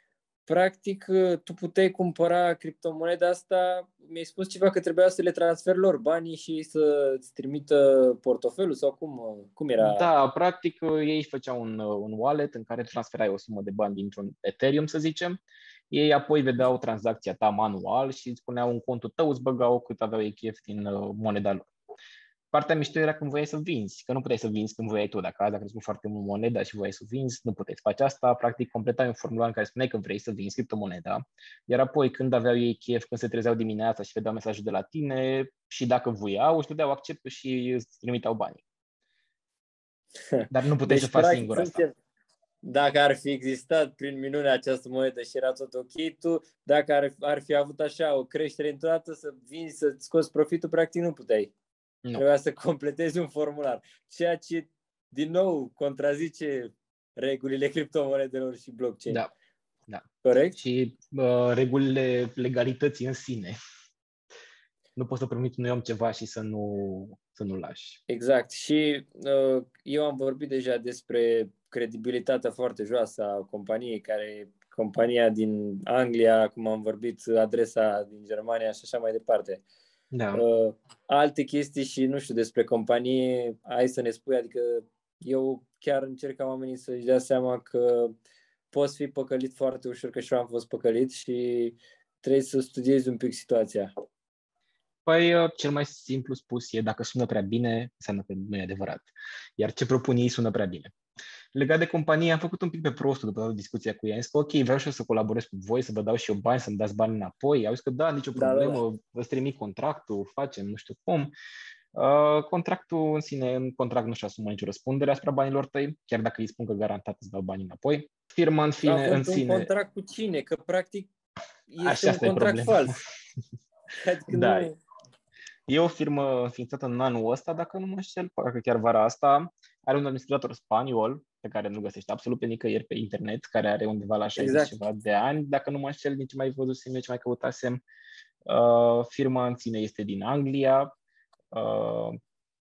practic tu puteai cumpăra criptomoneda asta, mi-ai spus ceva că trebuia să le transfer lor banii și să-ți trimită portofelul sau cum, cum era? Da, practic ei făceau un, un wallet în care transferai o sumă de bani dintr-un Ethereum, să zicem, ei apoi vedeau tranzacția ta manual și îți puneau un contul tău, îți băgau cât aveau ei chef din uh, moneda lor. Partea mișto era când voiai să vinzi, că nu puteai să vinzi când voiai tu. Dacă azi a crescut foarte mult moneda și voiai să vinzi, nu puteai să faci asta. Practic, completai un formular în care spuneai că vrei să vinzi criptomoneda. Iar apoi, când aveau ei chef, când se trezeau dimineața și vedeau mesajul de la tine și dacă voiau, își dădeau acceptul și îți trimiteau banii. Dar nu puteai deci, să faci singur asta. Dacă ar fi existat prin minune această monedă și era tot ok, tu, dacă ar, ar fi avut așa o creștere într-o dată, să vinzi, să scoți profitul, practic nu puteai. Nu. Trebuia să completezi un formular. Ceea ce, din nou, contrazice regulile criptomonedelor și blockchain. Da. da. Corect? Și uh, regulile legalității în sine. Nu poți să permiți unui om ceva și să nu, să nu lași. Exact. Și uh, eu am vorbit deja despre credibilitatea foarte joasă a companiei, care compania din Anglia, cum am vorbit, adresa din Germania și așa mai departe. Uh, Da. Uh, alte chestii și nu știu despre companie, ai să ne spui, adică eu chiar încerc ca oamenii să-și dea seama că poți fi păcălit foarte ușor, că și eu am fost păcălit și trebuie să studiezi un pic situația. Păi, uh, cel mai simplu spus e, dacă sună prea bine, înseamnă că nu e adevărat. Iar ce propun ei sună prea bine. Legat de companie, am făcut un pic pe prostul după discuția cu ei. Am zis că, ok, vreau și eu să colaborez cu voi, să vă dau și eu bani, să-mi dați bani înapoi. Au zis că, da, nicio problemă, da, da, da. vă trimit contractul, facem, nu știu cum. Uh, contractul în sine, în contract nu-și asumă nicio răspundere asupra banilor tăi, chiar dacă îi spun că garantat îți dau banii înapoi. Firma în fine, în sine... un contract cu cine? Că practic este Așa un contract fals. Adică da. Nu... E o firmă înființată în anul ăsta, dacă nu mă înșel, că chiar vara asta, are un administrator spaniol, pe care nu găsești absolut pe nicăieri pe internet, care are undeva la 60 exact. ceva de ani, dacă nu mă înșel, nici mai văzusem, nici mai căutasem. Uh, firma în sine este din Anglia, uh,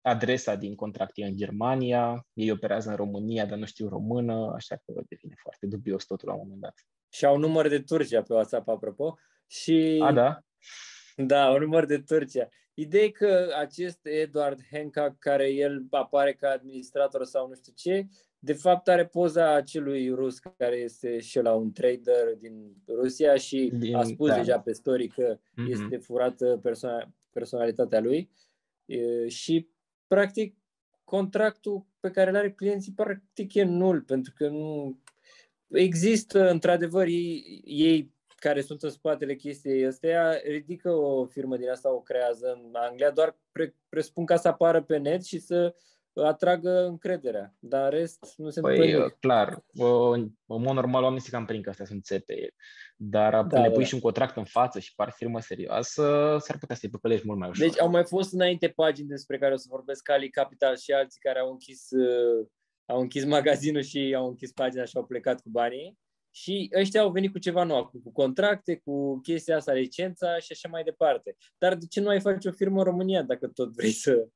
adresa din contract e în Germania, ei operează în România, dar nu știu română, așa că devine foarte dubios totul la un moment dat. Și au număr de Turcia pe WhatsApp, apropo. Și... A, da? Da, au număr de Turcia. Ideea e că acest Edward Hancock, care el apare ca administrator sau nu știu ce, de fapt are poza acelui rus care este și la un trader din Rusia și din, a spus da. deja pe story că mm-hmm. este furată persoana, personalitatea lui e, și practic contractul pe care îl are clienții practic e nul pentru că nu există într-adevăr ei, ei care sunt în spatele chestiei astea, ridică o firmă din asta, o creează în Anglia, doar pre, presupun ca să apară pe net și să atragă încrederea. Dar în rest nu se păi, întâmplă clar, în mod normal oamenii se cam prind că astea sunt țepe, dar da, când le pui da. și un contract în față și par firmă serioasă, s-ar putea să-i păcălești mult mai ușor. Deci au mai fost înainte pagini despre care o să vorbesc, Ali Capital și alții care au închis, uh, au închis magazinul și au închis pagina și au plecat cu banii. Și ăștia au venit cu ceva nou, cu contracte, cu chestia asta, licența și așa mai departe. Dar de ce nu ai face o firmă în România dacă tot vrei să,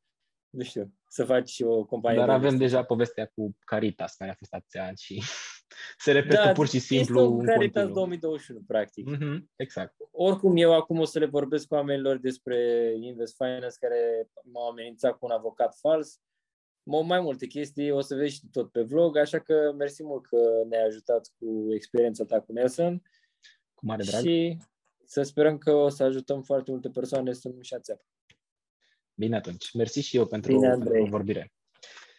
nu știu, să faci o companie? Dar avem deja povestea cu Caritas, care a fost atâția ani și se repetă da, pur și simplu este Caritas continuu. 2021, practic. Mm-hmm, exact. Oricum, eu acum o să le vorbesc cu oamenilor despre Invest Finance care m-au amenințat cu un avocat fals mai multe chestii, o să vezi tot pe vlog, așa că mersi mult că ne-ai ajutat cu experiența ta cu Nelson. Cu mare drag. Și să sperăm că o să ajutăm foarte multe persoane să nu-și țeapă. Bine atunci. Mersi și eu pentru, Bine, pentru vorbire.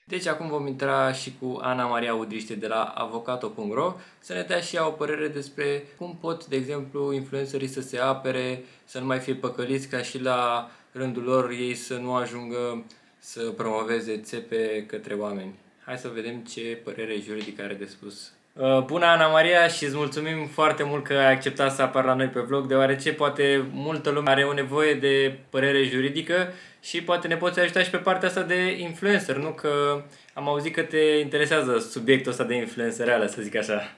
Deci acum vom intra și cu Ana Maria Udriște de la avocato.ro să ne dea și ea o părere despre cum pot, de exemplu, influencerii să se apere, să nu mai fie păcăliți ca și la rândul lor ei să nu ajungă să promoveze țepe către oameni. Hai să vedem ce părere juridică are de spus. Uh, bună, Ana Maria, și îți mulțumim foarte mult că ai acceptat să apar la noi pe vlog, deoarece poate multă lume are o nevoie de părere juridică și poate ne poți ajuta și pe partea asta de influencer, nu? Că am auzit că te interesează subiectul ăsta de influencereală, să zic așa.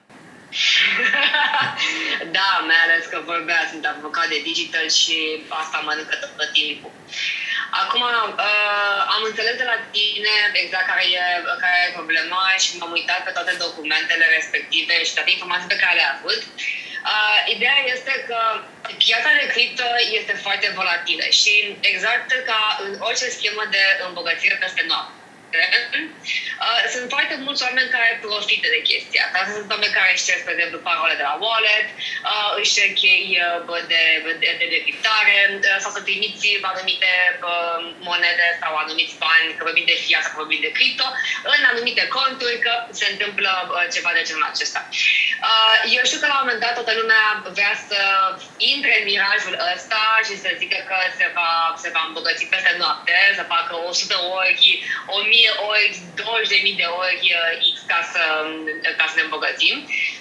da, mai ales că vorbea, sunt avocat de digital și asta mănâncă tot timpul. Acum, uh, am înțeles de la tine exact care e, care e problema și m-am uitat pe toate documentele respective și toate informațiile pe care le-ai avut. Uh, ideea este că piața de cripto este foarte volatilă și exact ca în orice schemă de îmbogățire peste noapte Uh, sunt foarte mulți oameni care profită de chestia asta. Sunt oameni care își cer, spre exemplu, parole de la wallet, uh, își cer chei uh, de, de, de decriptare uh, sau să trimiți anumite uh, monede sau anumiți bani, că vorbim de fiat sau vorbim de cripto, în anumite conturi, că se întâmplă uh, ceva de genul acesta. Uh, eu știu că la un moment dat toată lumea vrea să intre în mirajul ăsta și să zică că se va, se va îmbogăți peste noapte, să facă 100 ori, 1000 ori, 20.000 de ori uh, X ca să, ca să ne îmbogățim.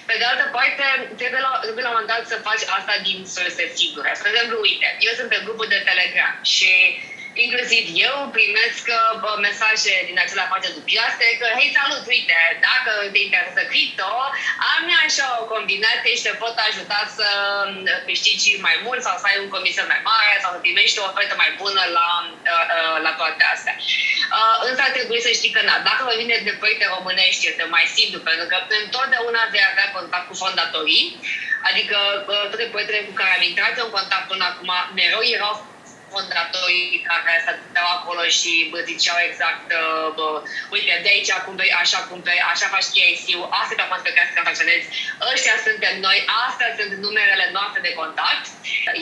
Pe de altă parte, trebuie la, trebuie la un moment dat să faci asta din surse sigure. Spre exemplu, uite, eu sunt pe grupul de Telegram și inclusiv eu primesc bă, mesaje din acelea foarte dubioase că, hei, salut, uite, dacă te interesează cripto, am așa o combinație și te pot ajuta să câștigi mai mult sau să ai un comisie mai mare sau să primești o ofertă mai bună la, uh, uh, la toate astea. Uh, însă ar trebui să știi că, na, dacă vă vine de proiecte românești, este mai simplu, pentru că întotdeauna vei avea contact cu fondatorii, adică toate proiectele cu care am intrat în contact până acum mereu erau fondatorii care stăteau acolo și ziceau exact, uh, bă, uite, de aici cumperi, așa cumperi, așa faci KSU, asta e pe care să tranzacționezi, ăștia suntem noi, astea sunt numerele noastre de contact,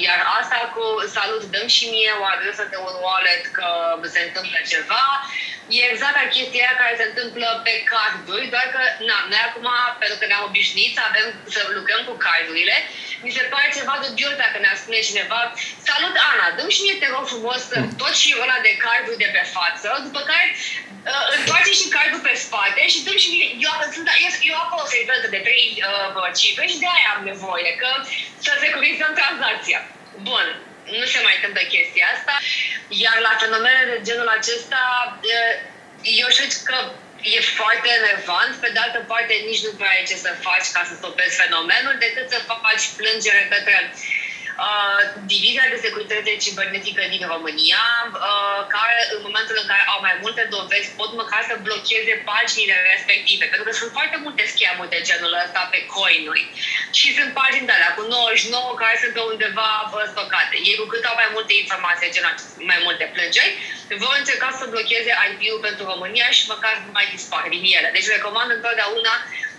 iar asta cu salut, dăm și mie o adresă de un wallet că se întâmplă ceva, e exact chestia care se întâmplă pe carduri, doar că, na, noi acum, pentru că ne-am obișnuit să avem, să lucrăm cu cardurile, mi se pare ceva de dubios dacă ne-ar spune cineva Salut, Ana, dăm și mie, te rog frumos, tot și ăla de cardul de pe față, după care uh, întoarce și cardul pe spate și dăm și mie, eu, sunt, eu, eu acolo să de trei uh, cifre și de aia am nevoie, că să securizăm tranzacția. Bun, nu se mai întâmplă chestia asta, iar la fenomene de genul acesta, uh, eu știu că e foarte relevant, pe de altă parte nici nu prea ai ce să faci ca să stopezi fenomenul, decât să faci plângere către uh, Divizia de Securitate Cibernetică din România, uh, care în momentul în care au mai multe dovezi pot măcar să blocheze paginile respective, pentru că sunt foarte multe schemuri de genul ăsta pe coinuri și sunt pagini de alea cu 99 care sunt pe undeva stocate. Ei cu cât au mai multe informații, gen mai multe plângeri, vor încerca să blocheze IP-ul pentru România și măcar nu mai dispare din ele. Deci recomand întotdeauna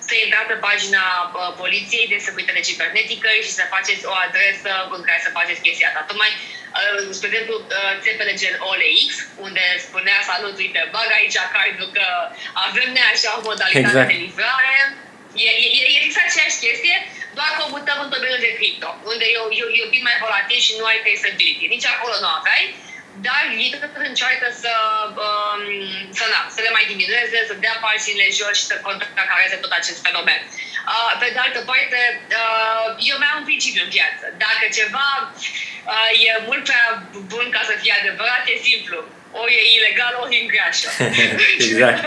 să intrați pe pagina uh, Poliției de Securitate Cibernetică și să faceți o adresă în care să faceți chestia asta. Tocmai, uh, spre exemplu, uh, țepele gen OLX, unde spunea salut, uite, bag aici cardul că avem noi așa o modalitate exact. de livrare. E, e, e exact aceeași chestie, doar că o mutăm în domeniul de cripto, unde e, e, e un pic mai volatil și nu ai traceability. Nici acolo nu aveai, dar ei tot încearcă să, um, să, na, să le mai diminueze, să dea paginile jos și să contracareze tot acest fenomen. Uh, pe de altă parte, uh, eu mi-am un principiu în viață. Dacă ceva uh, e mult prea bun ca să fie adevărat, e simplu ori e ilegal, ori în greașă. exact.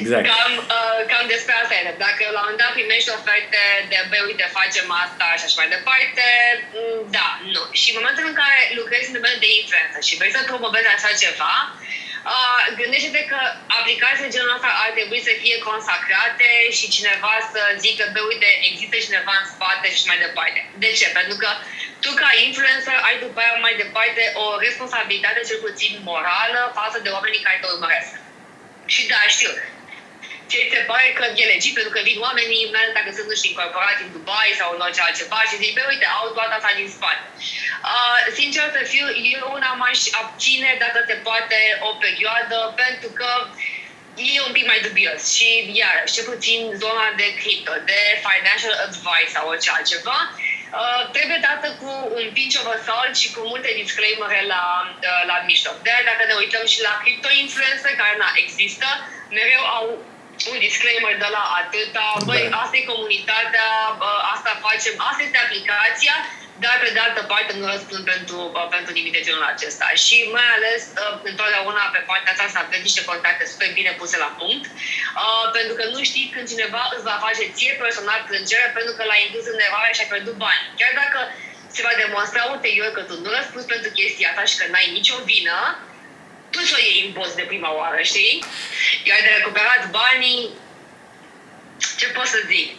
Exact. Cam, uh, cam despre asta e. Dacă la un moment dat primești oferte de, băi, uite, facem asta și așa mai departe, mm, da, nu. Și în momentul în care lucrezi în domeniul de influență și vrei să promovezi așa ceva, Uh, gândește-te că aplicațiile genul ăsta ar trebui să fie consacrate și cineva să zică, bă, uite, există cineva în spate și mai departe. De ce? Pentru că tu ca influencer ai după aia mai departe o responsabilitate cel puțin morală față de oamenii care te urmăresc. Și da, știu, ce se pare că e legit, pentru că vin oamenii, mai ales dacă sunt, nu știu, incorporați în Dubai sau în orice altceva și zic, uite, au toată asta din spate. Uh, sincer să fiu, eu una m-aș abține dacă se poate o perioadă, pentru că e un pic mai dubios și, iar, ce puțin zona de crypto, de financial advice sau orice altceva, Uh, trebuie dată cu un pinch of salt și cu multe disclaimere la, uh, la mijloc. De dacă ne uităm și la crypto influencer care na, există, mereu au un disclaimer de la atâta, băi, da. asta e comunitatea, asta facem, asta este aplicația, dar pe de altă parte nu răspund pentru, pentru nimic de genul acesta. Și mai ales uh, întotdeauna pe partea asta să aveți niște contacte super bine puse la punct, uh, pentru că nu știi când cineva îți va face ție personal plângere pentru că l-ai indus în eroare și ai pierdut bani. Chiar dacă se va demonstra ulterior că tu nu răspunzi pentru chestia asta și că n-ai nicio vină, tu să o iei în post de prima oară, știi? Iar de recuperat banii, ce pot să zic?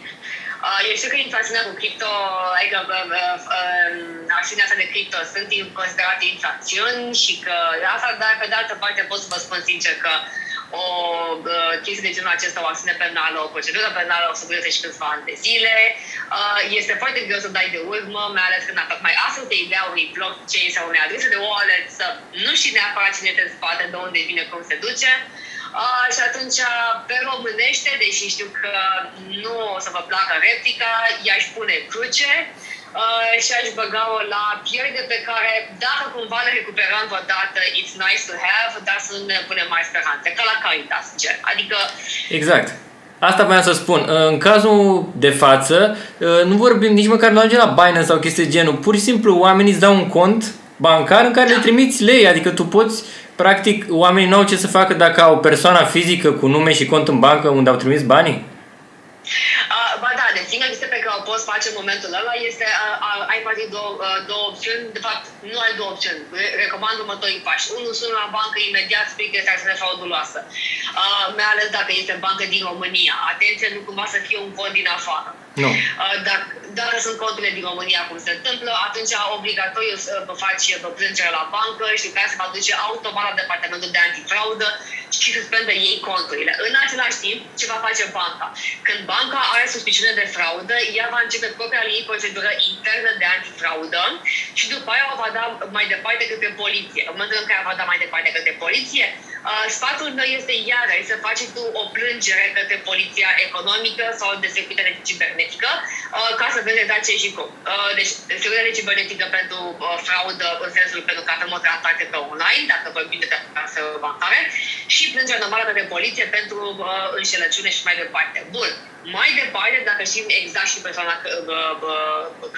Uh, eu știu că infracțiunea cu cripto, adică uh, uh, acțiunea asta de cripto. Sunt considerate infracțiuni și că asta, dar pe de altă parte pot să vă spun sincer că o uh, chestie de genul acesta, o acțiune penală, o procedură penală, o să dureze și câțiva ani de zile. Uh, este foarte greu să dai de urmă, mai ales când tocmai asta te ideea unui blockchain sau unei adrese de wallet, să nu știi neapărat cine te spate, de unde vine, cum se duce. Uh, și atunci, pe românește, deși știu că nu o să vă placă replica, i-aș pune cruce uh, și aș băga-o la pierde pe care, dacă cumva le recuperăm vreodată, it's nice to have, dar să nu ne punem mai speranțe, ca la Caritas, gen. Adică... Exact. Asta voiam să spun. În cazul de față, uh, nu vorbim nici măcar nu ajungem la Binance sau chestii de genul. Pur și simplu, oamenii îți dau un cont bancar în care da. le trimiți lei. Adică tu poți practic, oamenii nu au ce să facă dacă au o persoană fizică cu nume și cont în bancă unde au trimis banii? Uh, ba da, de singura chestie pe care o poți face în momentul ăla este uh, uh, ai poate două, uh, două opțiuni, de fapt nu ai două opțiuni, Re- recomand următorii pași. Unul sună la bancă imediat, spui că este acțiune frauduloasă, uh, mai ales dacă este bancă din România. Atenție, nu cumva să fie un vot din afară. Nu. Uh, dacă, dacă sunt conturile din România, cum se întâmplă, atunci obligatoriu să faci plângere la bancă și după aceea se va duce automat la departamentul de antifraudă și suspendă ei conturile. În același timp, ce va face banca? Când banca are suspiciune de fraudă, ea va începe propria ei procedură internă de antifraudă și după aia o va da mai departe către poliție. În momentul în care va da mai departe către poliție, uh, sfatul meu este iarăși să faci tu o plângere către poliția economică sau de securitate cibernetică uh, ca să vezi exact ce și cum. Uh, deci, securitate cibernetică pentru fraudă în sensul pentru că avem o tranzacție pe online, dacă vorbim de transferuri bancare, și plângere normală către poliție pentru uh, înșelăciune și mai departe. Bun. Mai departe, dacă știm exact și persoana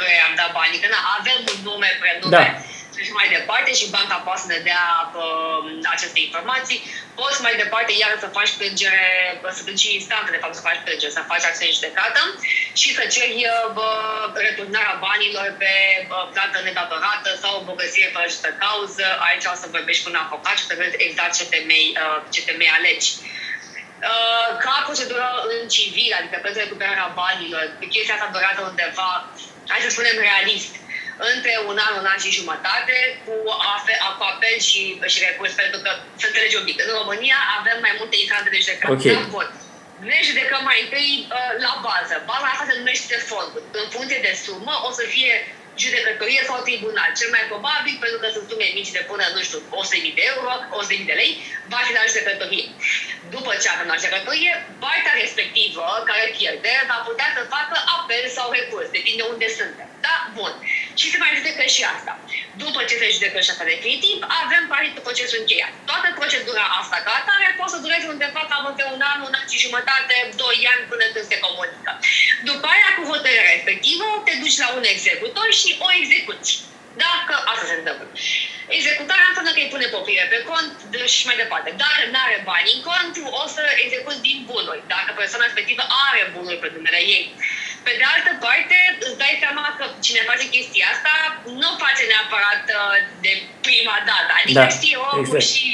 care am dat banii, că na, avem un nume, prenume, da și mai departe și banca poate să ne dea uh, aceste informații. Poți mai departe iar să faci plângere, să plângi instantă, de fapt să faci plângere, să faci acțiune judecată și să ceri uh, returnarea banilor pe uh, plată nedatorată sau bogăție fără jută cauză. Aici o să vorbești cu un avocat și să vezi exact ce temei, uh, ce temei alegi. Uh, ca procedură în civil, adică pentru recuperarea banilor, chestia asta durează undeva, hai să spunem realist, între un an, un an și jumătate cu, afe, cu apel și, și recurs, pentru că să înțelegi un pic. În România avem mai multe instanțe de judecată. Okay. Da, ne judecăm mai întâi uh, la bază. Baza asta se numește fond. În funcție de sumă o să fie judecătorie sau tribunal. Cel mai probabil, pentru că sunt sume mici de până, nu știu, 100.000 de euro, 100.000 de lei, va fi la judecătorie. După ce avem la judecătorie, partea respectivă, care pierde, va putea să facă apel sau recurs, depinde unde suntem. Da? Bun. Și se mai judecă și asta. După ce se judecă și asta definitiv, avem practic procesul încheiat. Toată procedura asta ca atare poate să dureze undeva cam între un an, un an și jumătate, doi ani până când se comunică. După aia, cu hotărârea respectivă, te duci la un executor și o execuți. Dacă asta se întâmplă. Executarea înseamnă că îi pune poprire pe cont și mai departe. Dar nu are bani în cont, o să execuți din bunuri. Dacă persoana respectivă are bunuri pe numele ei. Pe de altă parte, îți dai seama că cine face chestia asta nu face neapărat uh, de prima dată. Adică da, știe omul exact. și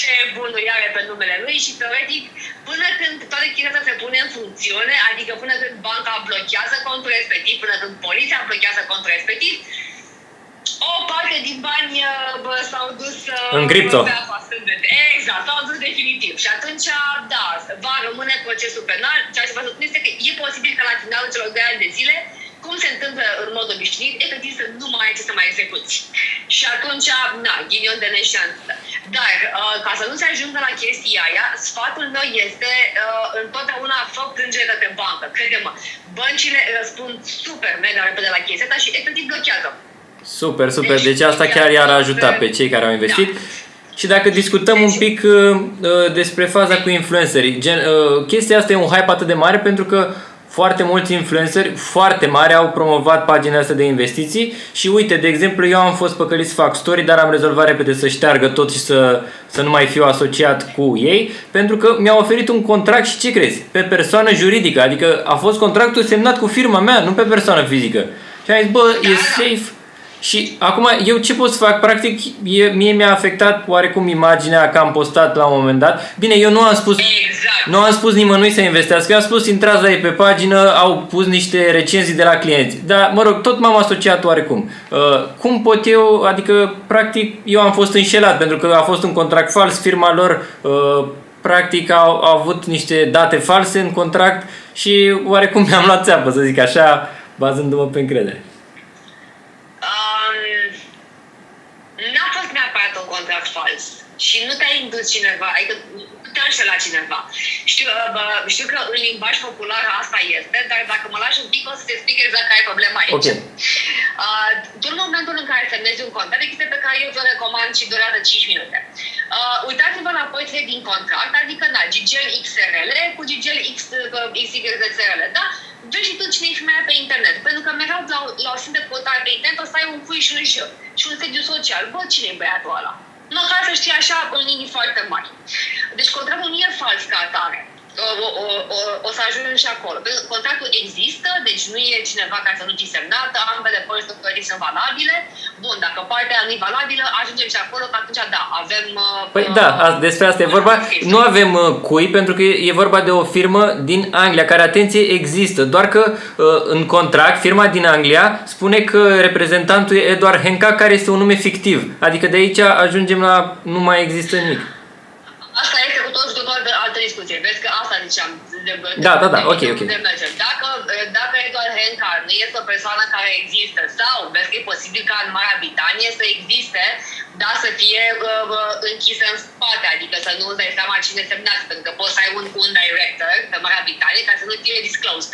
ce bunuri are pe numele lui și teoretic până când toată chestia asta se pune în funcțiune, adică până când banca blochează contul respectiv, până când poliția blochează contul respectiv, o parte din bani bă, s-au dus uh, în cripto. Exact, s-au dus definitiv. Și atunci, da, va rămâne procesul penal. Ceea ce vă spun este că e posibil că la finalul celor 2 ani de zile cum se întâmplă în mod obișnuit, efectiv să nu mai ai ce să mai execuți. Și atunci, na, ghinion de neșansă. Dar, uh, ca să nu se ajungă la chestia aia, sfatul meu este uh, întotdeauna fă plângere către bancă. Crede-mă, băncile răspund super mega repede la chestia asta și efectiv blochează. Super, super. Deci, deci asta chiar i-ar ajuta pe cei care au investit. Da. Și dacă discutăm un pic uh, uh, despre faza cu influencerii, gen, uh, chestia asta e un hype atât de mare pentru că foarte mulți influenceri foarte mari au promovat pagina asta de investiții și uite, de exemplu, eu am fost păcălit să fac story, dar am rezolvat repede să șteargă tot și să, să nu mai fiu asociat cu ei, pentru că mi-au oferit un contract și ce crezi? Pe persoană juridică, adică a fost contractul semnat cu firma mea, nu pe persoană fizică. Și am zis, bă, e safe, și acum eu ce pot să fac? Practic e, mie mi-a afectat oarecum imaginea că am postat la un moment dat. Bine, eu nu am spus exact. nu am spus nimănui să investească. Eu am spus intrați la ei pe pagină, au pus niște recenzii de la clienți. Dar, mă rog, tot m-am asociat oarecum. Uh, cum pot eu, adică practic eu am fost înșelat pentru că a fost un contract fals, firma lor uh, practic au, au avut niște date false în contract și oarecum mi-am luat țeapă, să zic așa, bazându-mă pe încredere. contract fals și nu te-a indus cineva, adică nu te-a înșelat cineva. Știu, uh, bă, știu că în limbaj popular asta este, dar dacă mă lași un pic o să te explic exact care e problema aici. Okay. Uh, tu în momentul în care semnezi un contract, există pe care eu vă recomand și durează 5 minute. Uh, uitați-vă la părțile din contract, adică na, Gigel XRL cu Gigel X, uh, XYZRL, da? Vezi și tu cine e femeia pe internet. Pentru că mereu la, la o simplă căutare pe internet o să ai un cui și un J și un sediu social. Bă, cine e băiatul ăla? Măcar să știi așa în linii foarte mari. Deci contractul nu e fals ca atare. Uh, o, o, o, o să ajungem și acolo. Pentru că contractul există, deci nu e cineva care să nu fi semnat, ambele părți dovedite sunt valabile. Bun, dacă partea nu e valabilă, ajungem și acolo, că atunci da, avem... Uh, păi uh, da, despre asta e vorba. Nu avem uh, cui, pentru că e vorba de o firmă din Anglia, care, atenție, există. Doar că uh, în contract, firma din Anglia spune că reprezentantul e Edward Henka, care este un nume fictiv. Adică de aici ajungem la nu mai există nimic. Asta este cu totul cu toată altă discuție. Vezi că asta ziceam. De, da, da, da, ok, ok. Dacă, dacă Edward Hencar nu este o persoană care există sau vezi că e posibil ca în Marea Britanie să existe, dar să fie uh, uh, închisă în spate, adică să nu îți dai seama cine semnează, pentru că poți să ai un, un director pe Marea Britanie ca să nu fie disclosed.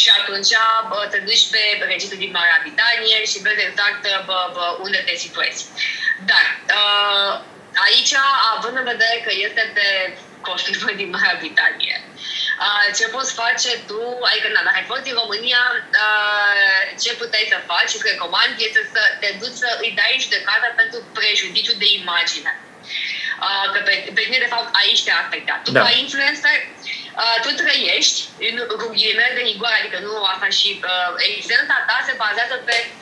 Și atunci bă, te duci pe registrul din Marea Britanie și vezi exact bă, bă, unde te situezi. Dar uh, aici, având în vedere că este pe confirmă din Marea Britanie, uh, ce poți face tu, adică na, dacă ai fost din România, uh, ce puteai să faci și recomand este să te duci să îi dai judecată pentru prejudiciu de imagine. Uh, că pe, pe tine, de fapt, aici te-a afectat. Tu, da. ca influencer, uh, tu trăiești în ghilimele de rigoare, adică nu asta și uh, existența ta se bazează pe uh,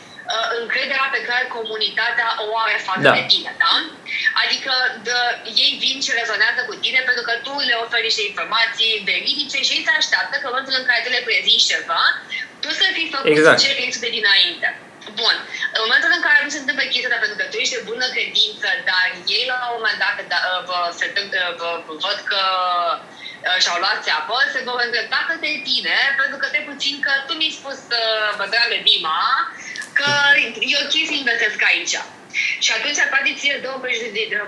încrederea pe care comunitatea o are față da. de tine, da? Adică de, ei vin și rezonează cu tine pentru că tu le oferi niște informații veridice și ei se așteaptă că în momentul în care tu le prezinți ceva, tu să fii făcut exact. ce de dinainte. Bun. În momentul în care nu se întâmplă chestia asta, pentru că tu ești de bună credință, dar ei la un moment dat da, vă, se, vă, văd că uh, și-au luat țeapă, se vor îndrepta către tine, pentru că te puțin că tu mi-ai spus, bă, uh, dragă Dima, că e ok să investesc aici. Și atunci, practic, ție două de, de, de,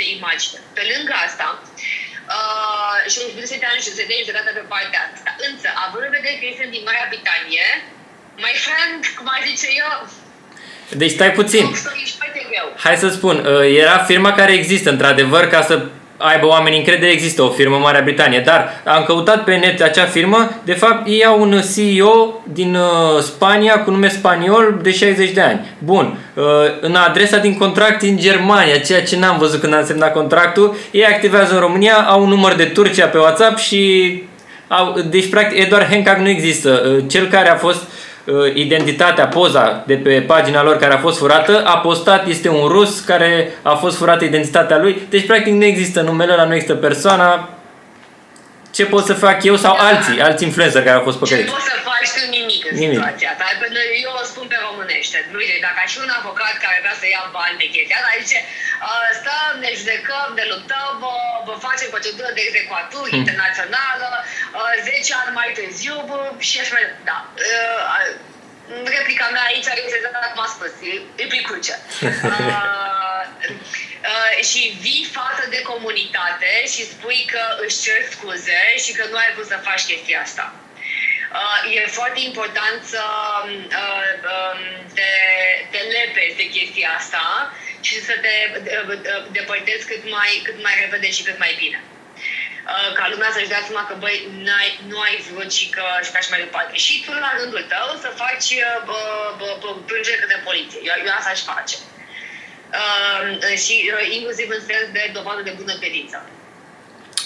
de imagine. Pe lângă asta, uh, și nu se dea și se dea judecată pe partea asta. Însă, având în vedere că este din Marea Britanie, my friend, cum ar zice eu, deci stai puțin. Hai să spun, uh, era firma care există într-adevăr ca să aibă oameni încredere, există o firmă Marea Britanie, dar am căutat pe net acea firmă, de fapt ei au un CEO din uh, Spania cu nume spaniol de 60 de ani. Bun, uh, în adresa din contract în Germania, ceea ce n-am văzut când am semnat contractul, ei activează în România, au un număr de Turcia pe WhatsApp și au, deci practic Eduard Hencac nu există. Uh, cel care a fost uh, Uh, identitatea, poza de pe pagina lor care a fost furată, a postat, este un rus care a fost furată identitatea lui, deci practic nu există numele ăla, nu există persoana, ce pot să fac eu sau da. alții, alți influencer care au fost păcăliți? Ce poți să faci tu nimic în nimic. situația ta? Pentru eu o spun pe românește. Uite, dacă ai și un avocat care vrea să ia bani de chestia asta, zice, stăm, ne judecăm, ne luptăm, vă facem procedură de execuatură hmm. internațională, 10 ani mai târziu și așa mai Da. Replica mea aici este exact cum a spus, e, e plicuce. uh, uh, și vii față de comunitate și spui că își cer scuze și că nu ai vrut să faci chestia asta. Uh, e foarte important să uh, um, te, te lepezi de chestia asta și să te depărtezi cât mai, cât mai repede și cât mai bine. Uh, ca lumea să-și dea seama că, băi, n-ai, nu ai vrut și că și faci mai departe. Și tu, la rândul tău, să faci uh, plângere către poliție. Eu, eu asta aș face. Uh, și uh, inclusiv în sens de dovadă de bună credință.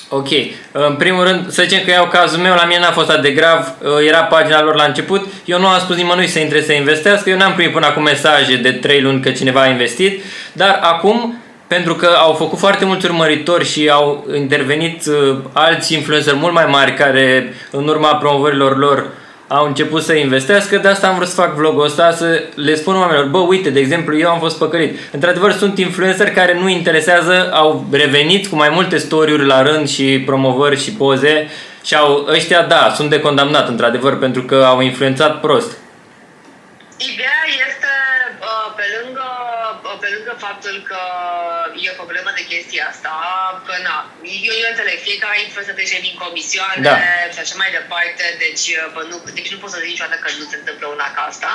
Ok. În primul rând, să zicem că iau cazul meu, la mine n-a fost atât de grav, uh, era pagina lor la început, eu nu am spus nimănui să intre să investească, eu n-am primit până acum mesaje de 3 luni că cineva a investit, dar acum, pentru că au făcut foarte mulți urmăritori și au intervenit uh, alți influenceri mult mai mari care, în urma promovărilor lor, au început să investească, de asta am vrut să fac vlogul ăsta, să le spun oamenilor, bă, uite, de exemplu, eu am fost păcălit. Într-adevăr, sunt influenceri care nu interesează, au revenit cu mai multe story la rând și promovări și poze și au, ăștia, da, sunt de condamnat, într-adevăr, pentru că au influențat prost. Ideea este pe lângă, pe lângă faptul că e o problemă de chestia asta, că na, eu, eu înțeleg, fiecare influență trece din comisioane da. și așa mai departe, deci, bă, nu, deci nu poți să zici niciodată că nu se întâmplă una ca asta.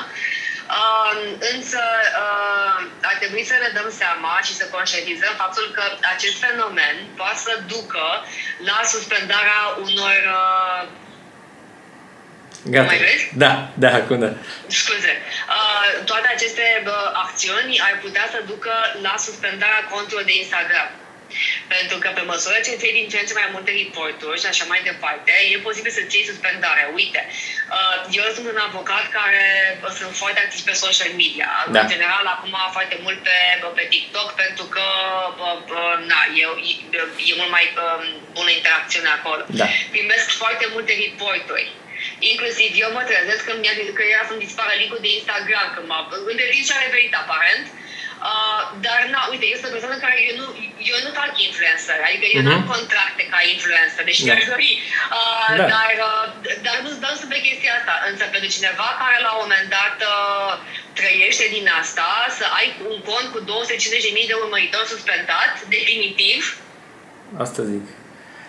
Uh, însă uh, ar trebui să ne dăm seama și să conștientizăm faptul că acest fenomen poate să ducă la suspendarea unor uh, Gata. Mai vezi? Da, da, acum da. Scuze. Uh, toate aceste uh, acțiuni ar putea să ducă la suspendarea conturilor de Instagram. Pentru că pe măsură ce îți din ce în ce mai multe reporturi și așa mai departe, e posibil să-ți iei suspendare. Uite, uh, eu sunt un avocat care uh, sunt foarte activ pe social media. Da. În general, acum foarte mult pe, pe TikTok, pentru că uh, na, e, e mult mai bună interacțiune acolo. Da. Primesc foarte multe reporturi inclusiv eu mă trezesc când mi-a că era să-mi dispară link de Instagram, când m-a, între timp și-a revenit aparent, Uh, dar, na, uite, este o persoană care eu nu, eu nu fac influencer, adică eu uh-huh. nu am mhm. contracte ca influencer, deci da. aș dori. Uh, da. Dar, uh, dar nu dau pe chestia asta. Însă pentru cineva care la un moment dat uh, trăiește din asta, să ai un cont cu 250.000 de urmăritori suspendat, definitiv. Asta zic.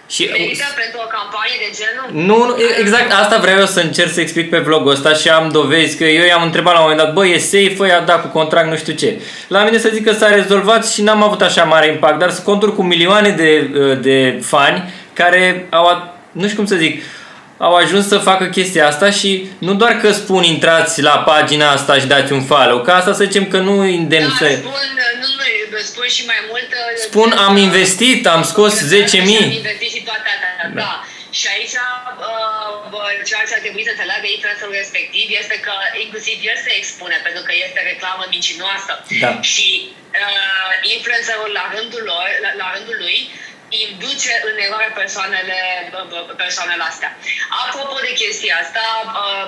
Și Merită pentru o campanie de genul? Nu, nu, exact asta vreau eu să încerc să explic pe vlogul ăsta și am dovezi că eu i-am întrebat la un moment dat, bă, e safe, i-a dat cu contract, nu știu ce. La mine să zic că s-a rezolvat și n-am avut așa mare impact, dar sunt conturi cu milioane de, de fani care au, nu știu cum să zic, au ajuns să facă chestia asta și nu doar că spun intrați la pagina asta și dați un follow, ca asta să zicem că nu îndemn da, să... Spun, nu, nu, spun și mai mult... Spun am investit, am scos 10.000. Am investit și toate astea, da. da. Și aici uh, ceea ce ar trebui să înțeleagă influencerul respectiv este că inclusiv el se expune pentru că este reclamă mincinoasă. Da. Și uh, influencerul la rândul, lor, la, la rândul lui induce în eroare persoanele, persoanele astea. Apropo de chestia asta,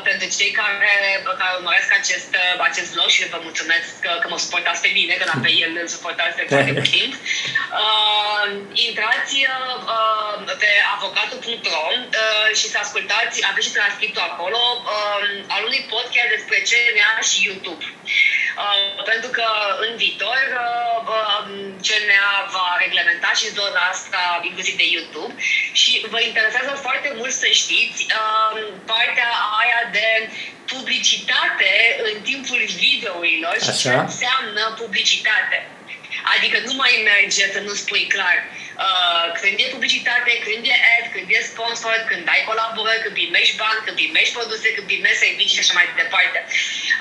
pentru cei care, care urmăresc acest, acest vlog și vă mulțumesc că, că mă suportați pe mine, că la pe el îl suportați de foarte mult timp, uh, intrați uh, pe avocatul.ro uh, și să ascultați, aveți și transcriptul acolo, uh, al unui podcast despre CNA și YouTube. Uh, pentru că în viitor uh, um, CNA va reglementa și zona asta inclusiv de YouTube și vă interesează foarte mult să știți uh, partea aia de publicitate în timpul videourilor și Așa. ce înseamnă publicitate. Adică nu mai merge să nu spui clar uh, când e publicitate, când e ad, când e sponsor, când ai colaborări, când primești bani, când primești produse, când primești servicii și așa mai departe.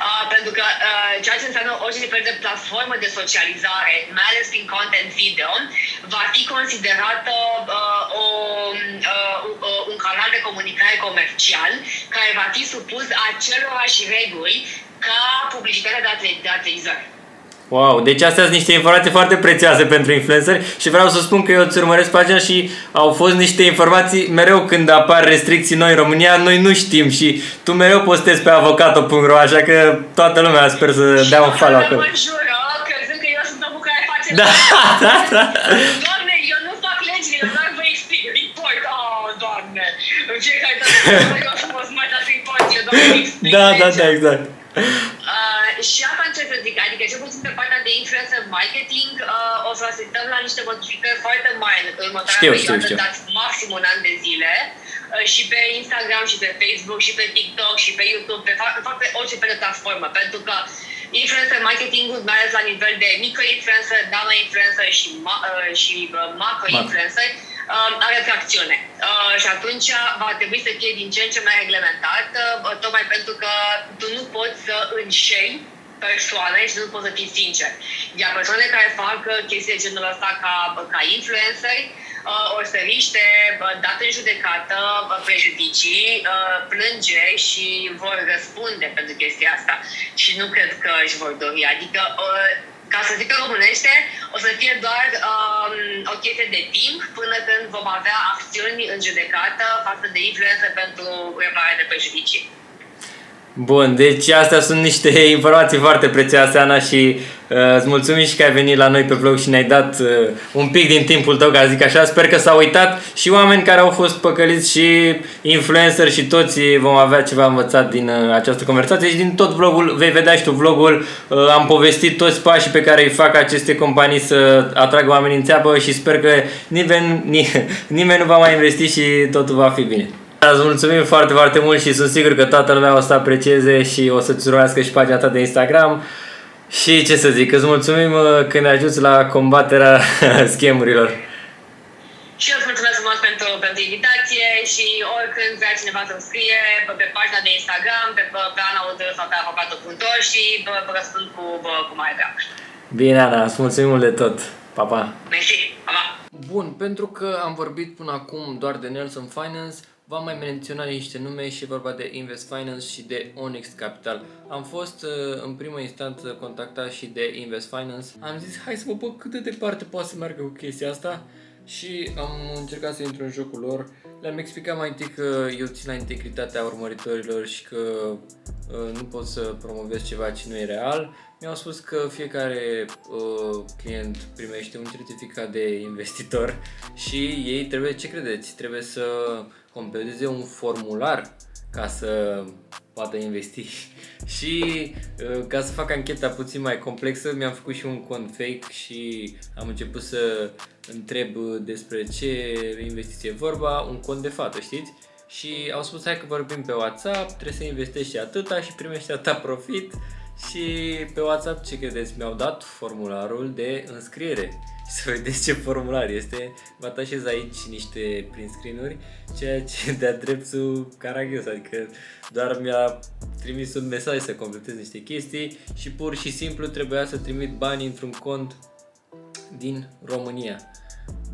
Uh, pentru că uh, ceea ce înseamnă orice fel de platformă de socializare, mai ales prin content video, va fi considerată uh, o, uh, uh, un canal de comunicare comercial care va fi supus acelorași reguli ca publicitatea de, atle- de aterizare. Wow, deci astea sunt niște informații foarte prețioase pentru influenceri și vreau să spun că eu îți urmăresc pagina și au fost niște informații mereu când apar restricții noi în România, noi nu știm și tu mereu postezi pe avocato.ro, așa că toată lumea sper să dea un follow acolo. crezând că eu sunt omul care face da, da, da. Doamne, eu nu fac legile, eu doar vă explic, report, oh, doamne, în fiecare dată eu frumos mai dați report, eu doar explic Da, da, da, exact. Uh, și asta ce să zic, adică ce puțin pe partea de influencer marketing uh, o să asistăm la niște modificări foarte mari în următoarea știu, perioadă, știu, știu. dați maxim un an de zile uh, și pe Instagram și pe Facebook și pe TikTok și pe YouTube, pe, fac, fac pe orice fel de platformă, pentru că influencer marketing-ul, mai ales la nivel de micro-influencer, nano-influencer și, ma- uh, și uh, macro-influencer, Mac uh, are tracțiune. Uh, și atunci va trebui să fie din ce în ce mai reglementat, uh, tocmai pentru că tu nu poți să înșeli persoane și nu poți să fii sincer. Iar persoane care fac chestii de genul ăsta ca, ca influenceri, uh, o să riște date în judecată prejudicii, uh, plânge și vor răspunde pentru chestia asta. Și nu cred că își vor dori. Adică uh, ca să zic românește, o să fie doar um, o chestie de timp până când vom avea acțiuni în judecată față de influență pentru repararea de prejudicii. Bun, deci astea sunt niște informații foarte prețioase, Ana, și uh, îți mulțumim și că ai venit la noi pe vlog și ne-ai dat uh, un pic din timpul tău, ca să zic așa. Sper că s-au uitat și oameni care au fost păcăliți și influencer și toți vom avea ceva învățat din uh, această conversație și din tot vlogul, vei vedea și tu vlogul, uh, am povestit toți pașii pe care îi fac aceste companii să atragă oamenii în țeapă și sper că nimeni, nimeni nu va mai investi și totul va fi bine. Îți mulțumim foarte, foarte mult și sunt sigur că toată lumea o să aprecieze și o să-ți urmească și pagina ta de Instagram. Și ce să zic, îți mulțumim uh, că ne ajuți la combaterea schemurilor. Și eu îți mulțumesc frumos pentru, pentru invitație și oricând vrea cineva să-mi scrie pe, pe pagina de Instagram, pe, pe, pe Ana sau pe avocatul.ro și vă răspund cu, cu mai drag. Bine, Ana, îți mulțumim mult de tot. Pa, pa! Mersi, pa, pa! Bun, pentru că am vorbit până acum doar de Nelson Finance, v-am mai menționat niște nume și e vorba de Invest Finance și de Onyx Capital. Am fost uh, în primă instanță contactat și de Invest Finance. Am zis, hai să vă văd cât de departe poate să meargă cu chestia asta și am încercat să intru în jocul lor. Le-am explicat mai întâi că eu țin la integritatea urmăritorilor și că uh, nu pot să promovez ceva ce nu e real. Mi-au spus că fiecare uh, client primește un certificat de investitor și ei trebuie, ce credeți, trebuie să completeze un formular ca să poată investi. și uh, ca să fac ancheta puțin mai complexă, mi-am făcut și un cont fake și am început să întreb despre ce investiție e vorba, un cont de fată, știți? Și au spus, hai că vorbim pe WhatsApp, trebuie să investești atâta și primești atâta profit. Și pe WhatsApp, ce credeți, mi-au dat formularul de înscriere. Să vedeți ce formular este. Vă atașez aici niște prin screen-uri, ceea ce de-a dreptul caragios, adică doar mi-a trimis un mesaj să completez niște chestii și pur și simplu trebuia să trimit bani într-un cont din România.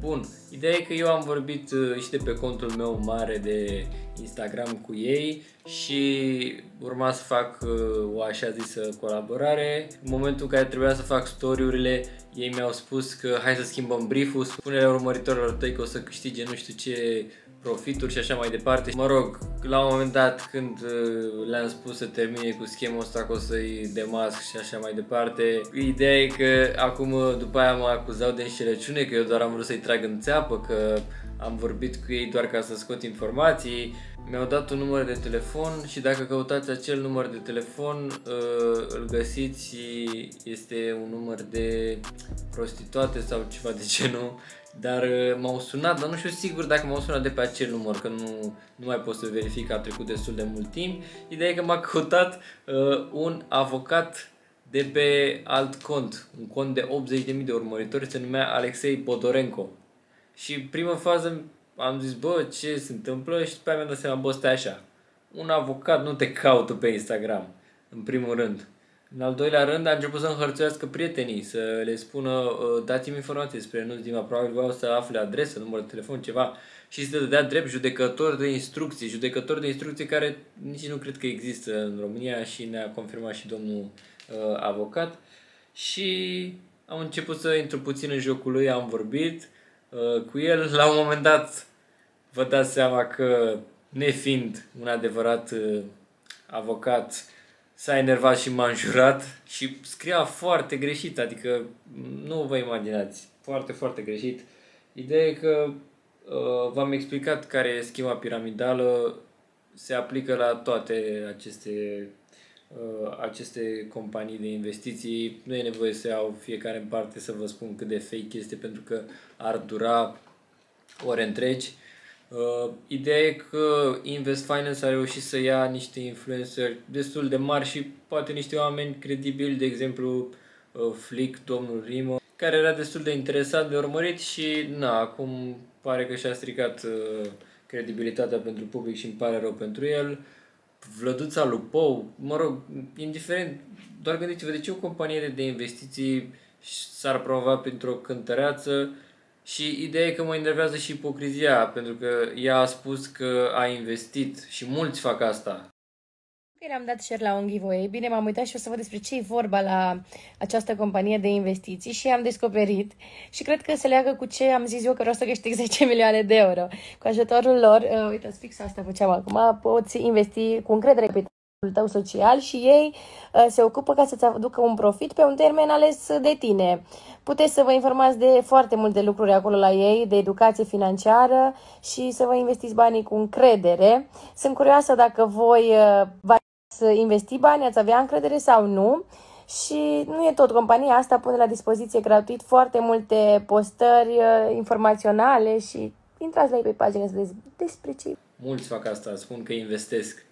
Bun, ideea e că eu am vorbit uh, și de pe contul meu mare de Instagram cu ei și urma să fac uh, o așa zisă colaborare. În momentul în care trebuia să fac story-urile, ei mi-au spus că hai să schimbăm brief-ul, spune-le urmăritorilor tăi că o să câștige nu știu ce profituri și așa mai departe. Mă rog, la un moment dat când uh, le-am spus să termine cu schema asta că o să-i demasc și așa mai departe, ideea e că acum după aia mă acuzau de înșelăciune că eu doar am vrut să-i trag în țeapă, că am vorbit cu ei doar ca să scot informații, mi-au dat un număr de telefon și dacă căutați acel număr de telefon uh, îl găsiți, este un număr de prostituate sau ceva de genul dar uh, m-au sunat, dar nu știu sigur dacă m-au sunat de pe acel număr, că nu, nu mai pot să verific, a trecut destul de mult timp. Ideea e că m-a căutat uh, un avocat de pe alt cont, un cont de 80.000 de urmăritori, se numea Alexei Bodorenko. Și prima fază am zis, bă, ce se întâmplă? Și după aia mi-am dat seama, bă, stai așa, un avocat nu te caută pe Instagram, în primul rând. În al doilea rând a început să înhărțuiască prietenii, să le spună ă, dați-mi informații despre Nuț Dima, probabil vreau să afle adresă, număr de telefon, ceva. Și să dea drept judecători de instrucții, judecători de instrucții care nici nu cred că există în România și ne-a confirmat și domnul uh, avocat. Și am început să intru puțin în jocul lui, am vorbit uh, cu el, la un moment dat vă dați seama că nefiind un adevărat uh, avocat, s-a enervat și m-a înjurat și scria foarte greșit, adică nu vă imaginați, foarte, foarte greșit. Ideea e că uh, v-am explicat care e schema piramidală, se aplică la toate aceste, uh, aceste companii de investiții. Nu e nevoie să iau fiecare în parte să vă spun cât de fake este pentru că ar dura ore întregi. Uh, ideea e că Invest Finance a reușit să ia niște influenceri destul de mari și poate niște oameni credibili, de exemplu uh, Flick, domnul Rimo, care era destul de interesat de urmărit și na, acum pare că și-a stricat uh, credibilitatea pentru public și îmi pare rău pentru el. Vlăduța Lupou, mă rog, indiferent, doar gândiți-vă de ce o companie de investiții s-ar promova printr-o cântăreață și ideea e că mă enervează și ipocrizia, pentru că ea a spus că a investit și mulți fac asta. Bine, am dat share la un giveaway. Bine, m-am uitat și o să văd despre ce e vorba la această companie de investiții și am descoperit și cred că se leagă cu ce am zis eu că vreau să câștig 10 milioane de euro. Cu ajutorul lor, uh, uitați, fix asta făceam acum, poți investi cu încredere pe tău social și ei uh, se ocupă ca să-ți aducă un profit pe un termen ales de tine. Puteți să vă informați de foarte multe lucruri acolo la ei, de educație financiară și să vă investiți banii cu încredere. Sunt curioasă dacă voi uh, v-ați investi bani, ați avea încredere sau nu. Și nu e tot, compania asta pune la dispoziție gratuit foarte multe postări uh, informaționale și intrați la ei pe pagină să vedeți despre ce. Mulți fac asta, spun că investesc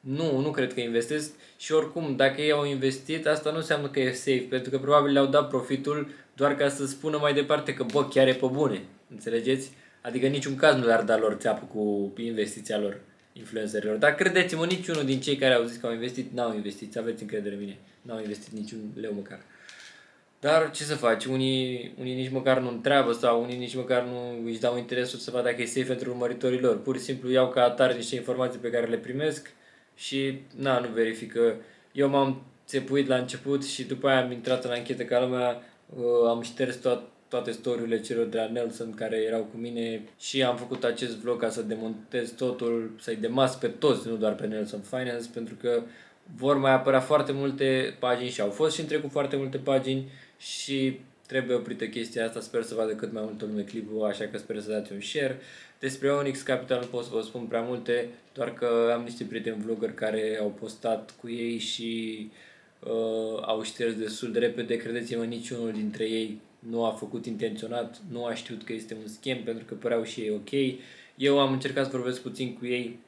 nu, nu cred că investesc și oricum, dacă ei au investit, asta nu înseamnă că e safe, pentru că probabil le-au dat profitul doar ca să spună mai departe că, bă, chiar e pe bune. Înțelegeți? Adică niciun caz nu le-ar da lor țeapă cu investiția lor, influencerilor. Dar credeți-mă, niciunul din cei care au zis că au investit, n-au investit, aveți încredere în mine. N-au investit niciun leu măcar. Dar ce să faci, unii, unii nici măcar nu întreabă sau unii nici măcar nu își dau interesul să vadă dacă e safe pentru urmăritorii lor. Pur și simplu iau ca atare niște informații pe care le primesc și na, nu verifică. Eu m-am țepuit la început și după aia am intrat în anchetă ca lumea, uh, am șters toat, toate storiurile celor de la Nelson care erau cu mine și am făcut acest vlog ca să demontez totul, să-i demas pe toți, nu doar pe Nelson Finance, pentru că vor mai apărea foarte multe pagini și au fost și în trecut foarte multe pagini și trebuie oprită chestia asta, sper să vadă cât mai multă lume clipul, așa că sper să dați un share. Despre Onyx Capital nu pot să vă spun prea multe, doar că am niște prieteni vlogger care au postat cu ei și uh, au șters destul de repede. Credeți-mă, niciunul dintre ei nu a făcut intenționat, nu a știut că este un schem pentru că păreau și ei ok. Eu am încercat să vorbesc puțin cu ei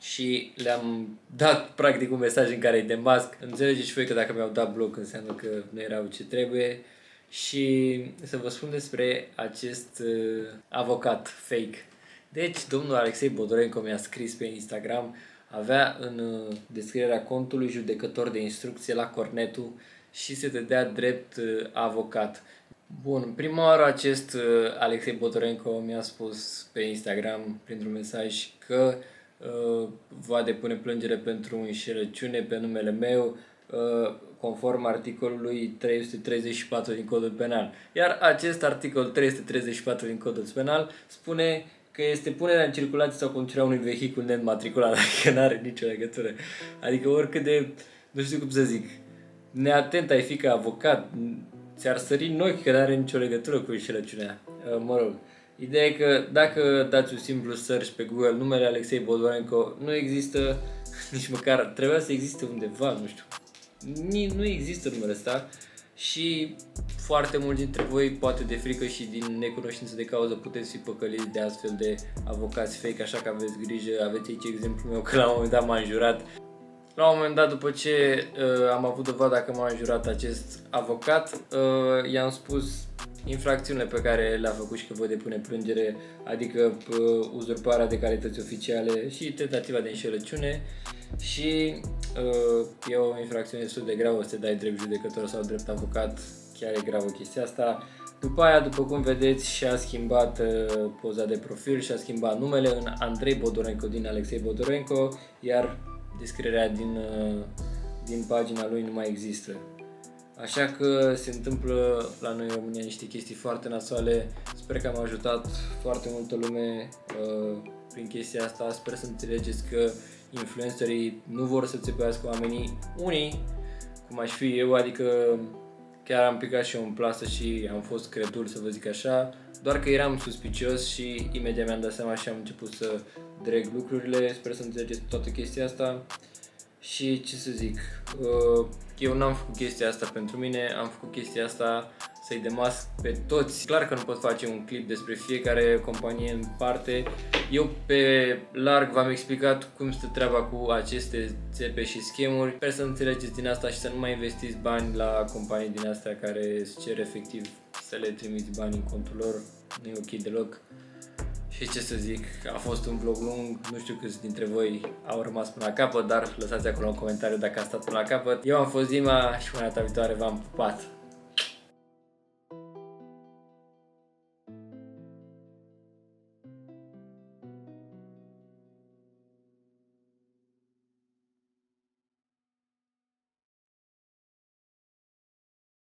și le-am dat practic un mesaj în care îi demasc. Înțelegeți și voi că dacă mi-au dat bloc înseamnă că nu erau ce trebuie. Și să vă spun despre acest uh, avocat fake. Deci, domnul Alexei Bodorenko mi-a scris pe Instagram, avea în uh, descrierea contului judecător de instrucție la Cornetul și se dădea drept uh, avocat. Bun, prima oară acest uh, Alexei Bodorenko mi-a spus pe Instagram printr-un mesaj că uh, va depune plângere pentru înșelăciune pe numele meu, uh, conform articolului 334 din Codul Penal. Iar acest articol 334 din Codul Penal spune că este punerea în circulație sau conducerea unui vehicul neînmatriculat, adică nu are nicio legătură. Adică oricât de, nu știu cum să zic, neatent ai fi ca avocat, ți-ar sări în ochi că nu are nicio legătură cu înșelăciunea. Uh, mă rog, ideea e că dacă dați un simplu search pe Google numele Alexei Bodorenko, nu există nici măcar, trebuia să existe undeva, nu știu. Nu există numele ăsta și foarte mulți dintre voi, poate de frică și din necunoștință de cauză, puteți fi păcăliți de astfel de avocați fake, așa că aveți grijă, aveți aici exemplu meu că la un moment dat m-am jurat la un moment dat, după ce uh, am avut dovada că m-a jurat acest avocat, uh, i-am spus infracțiunile pe care le-a făcut și că voi depune plângere, adică uh, uzurparea de calități oficiale și tentativa de înșelăciune și uh, e o infracțiune destul de gravă să te dai drept judecător sau drept avocat, chiar e gravă chestia asta. După aia, după cum vedeți, și-a schimbat uh, poza de profil, și-a schimbat numele în Andrei Bodorenko din Alexei Bodorenko, iar descrierea din, uh, din pagina lui nu mai există. Așa că se întâmplă la noi în România niște chestii foarte nasoale. Sper că am ajutat foarte multă lume uh, prin chestia asta. Sper să înțelegeți că influencerii nu vor să țepească oamenii. Unii, cum aș fi eu, adică chiar am picat și eu în plasă și am fost credul, să vă zic așa, doar că eram suspicios și imediat mi-am dat seama și am început să dreg lucrurile, sper să înțelegeți toată chestia asta. Și ce să zic, uh, eu n-am făcut chestia asta pentru mine, am făcut chestia asta să-i demas pe toți. Clar că nu pot face un clip despre fiecare companie în parte. Eu pe larg v-am explicat cum stă treaba cu aceste țepe și schemuri. Sper să înțelegeți din asta și să nu mai investiți bani la companii din astea care îți cer efectiv să le trimiți bani în contul lor. Nu e ok deloc. Și ce să zic, a fost un vlog lung, nu știu câți dintre voi au rămas până la capăt, dar lăsați acolo un comentariu dacă a stat până la capăt. Eu am fost Dima și până data viitoare v-am pupat!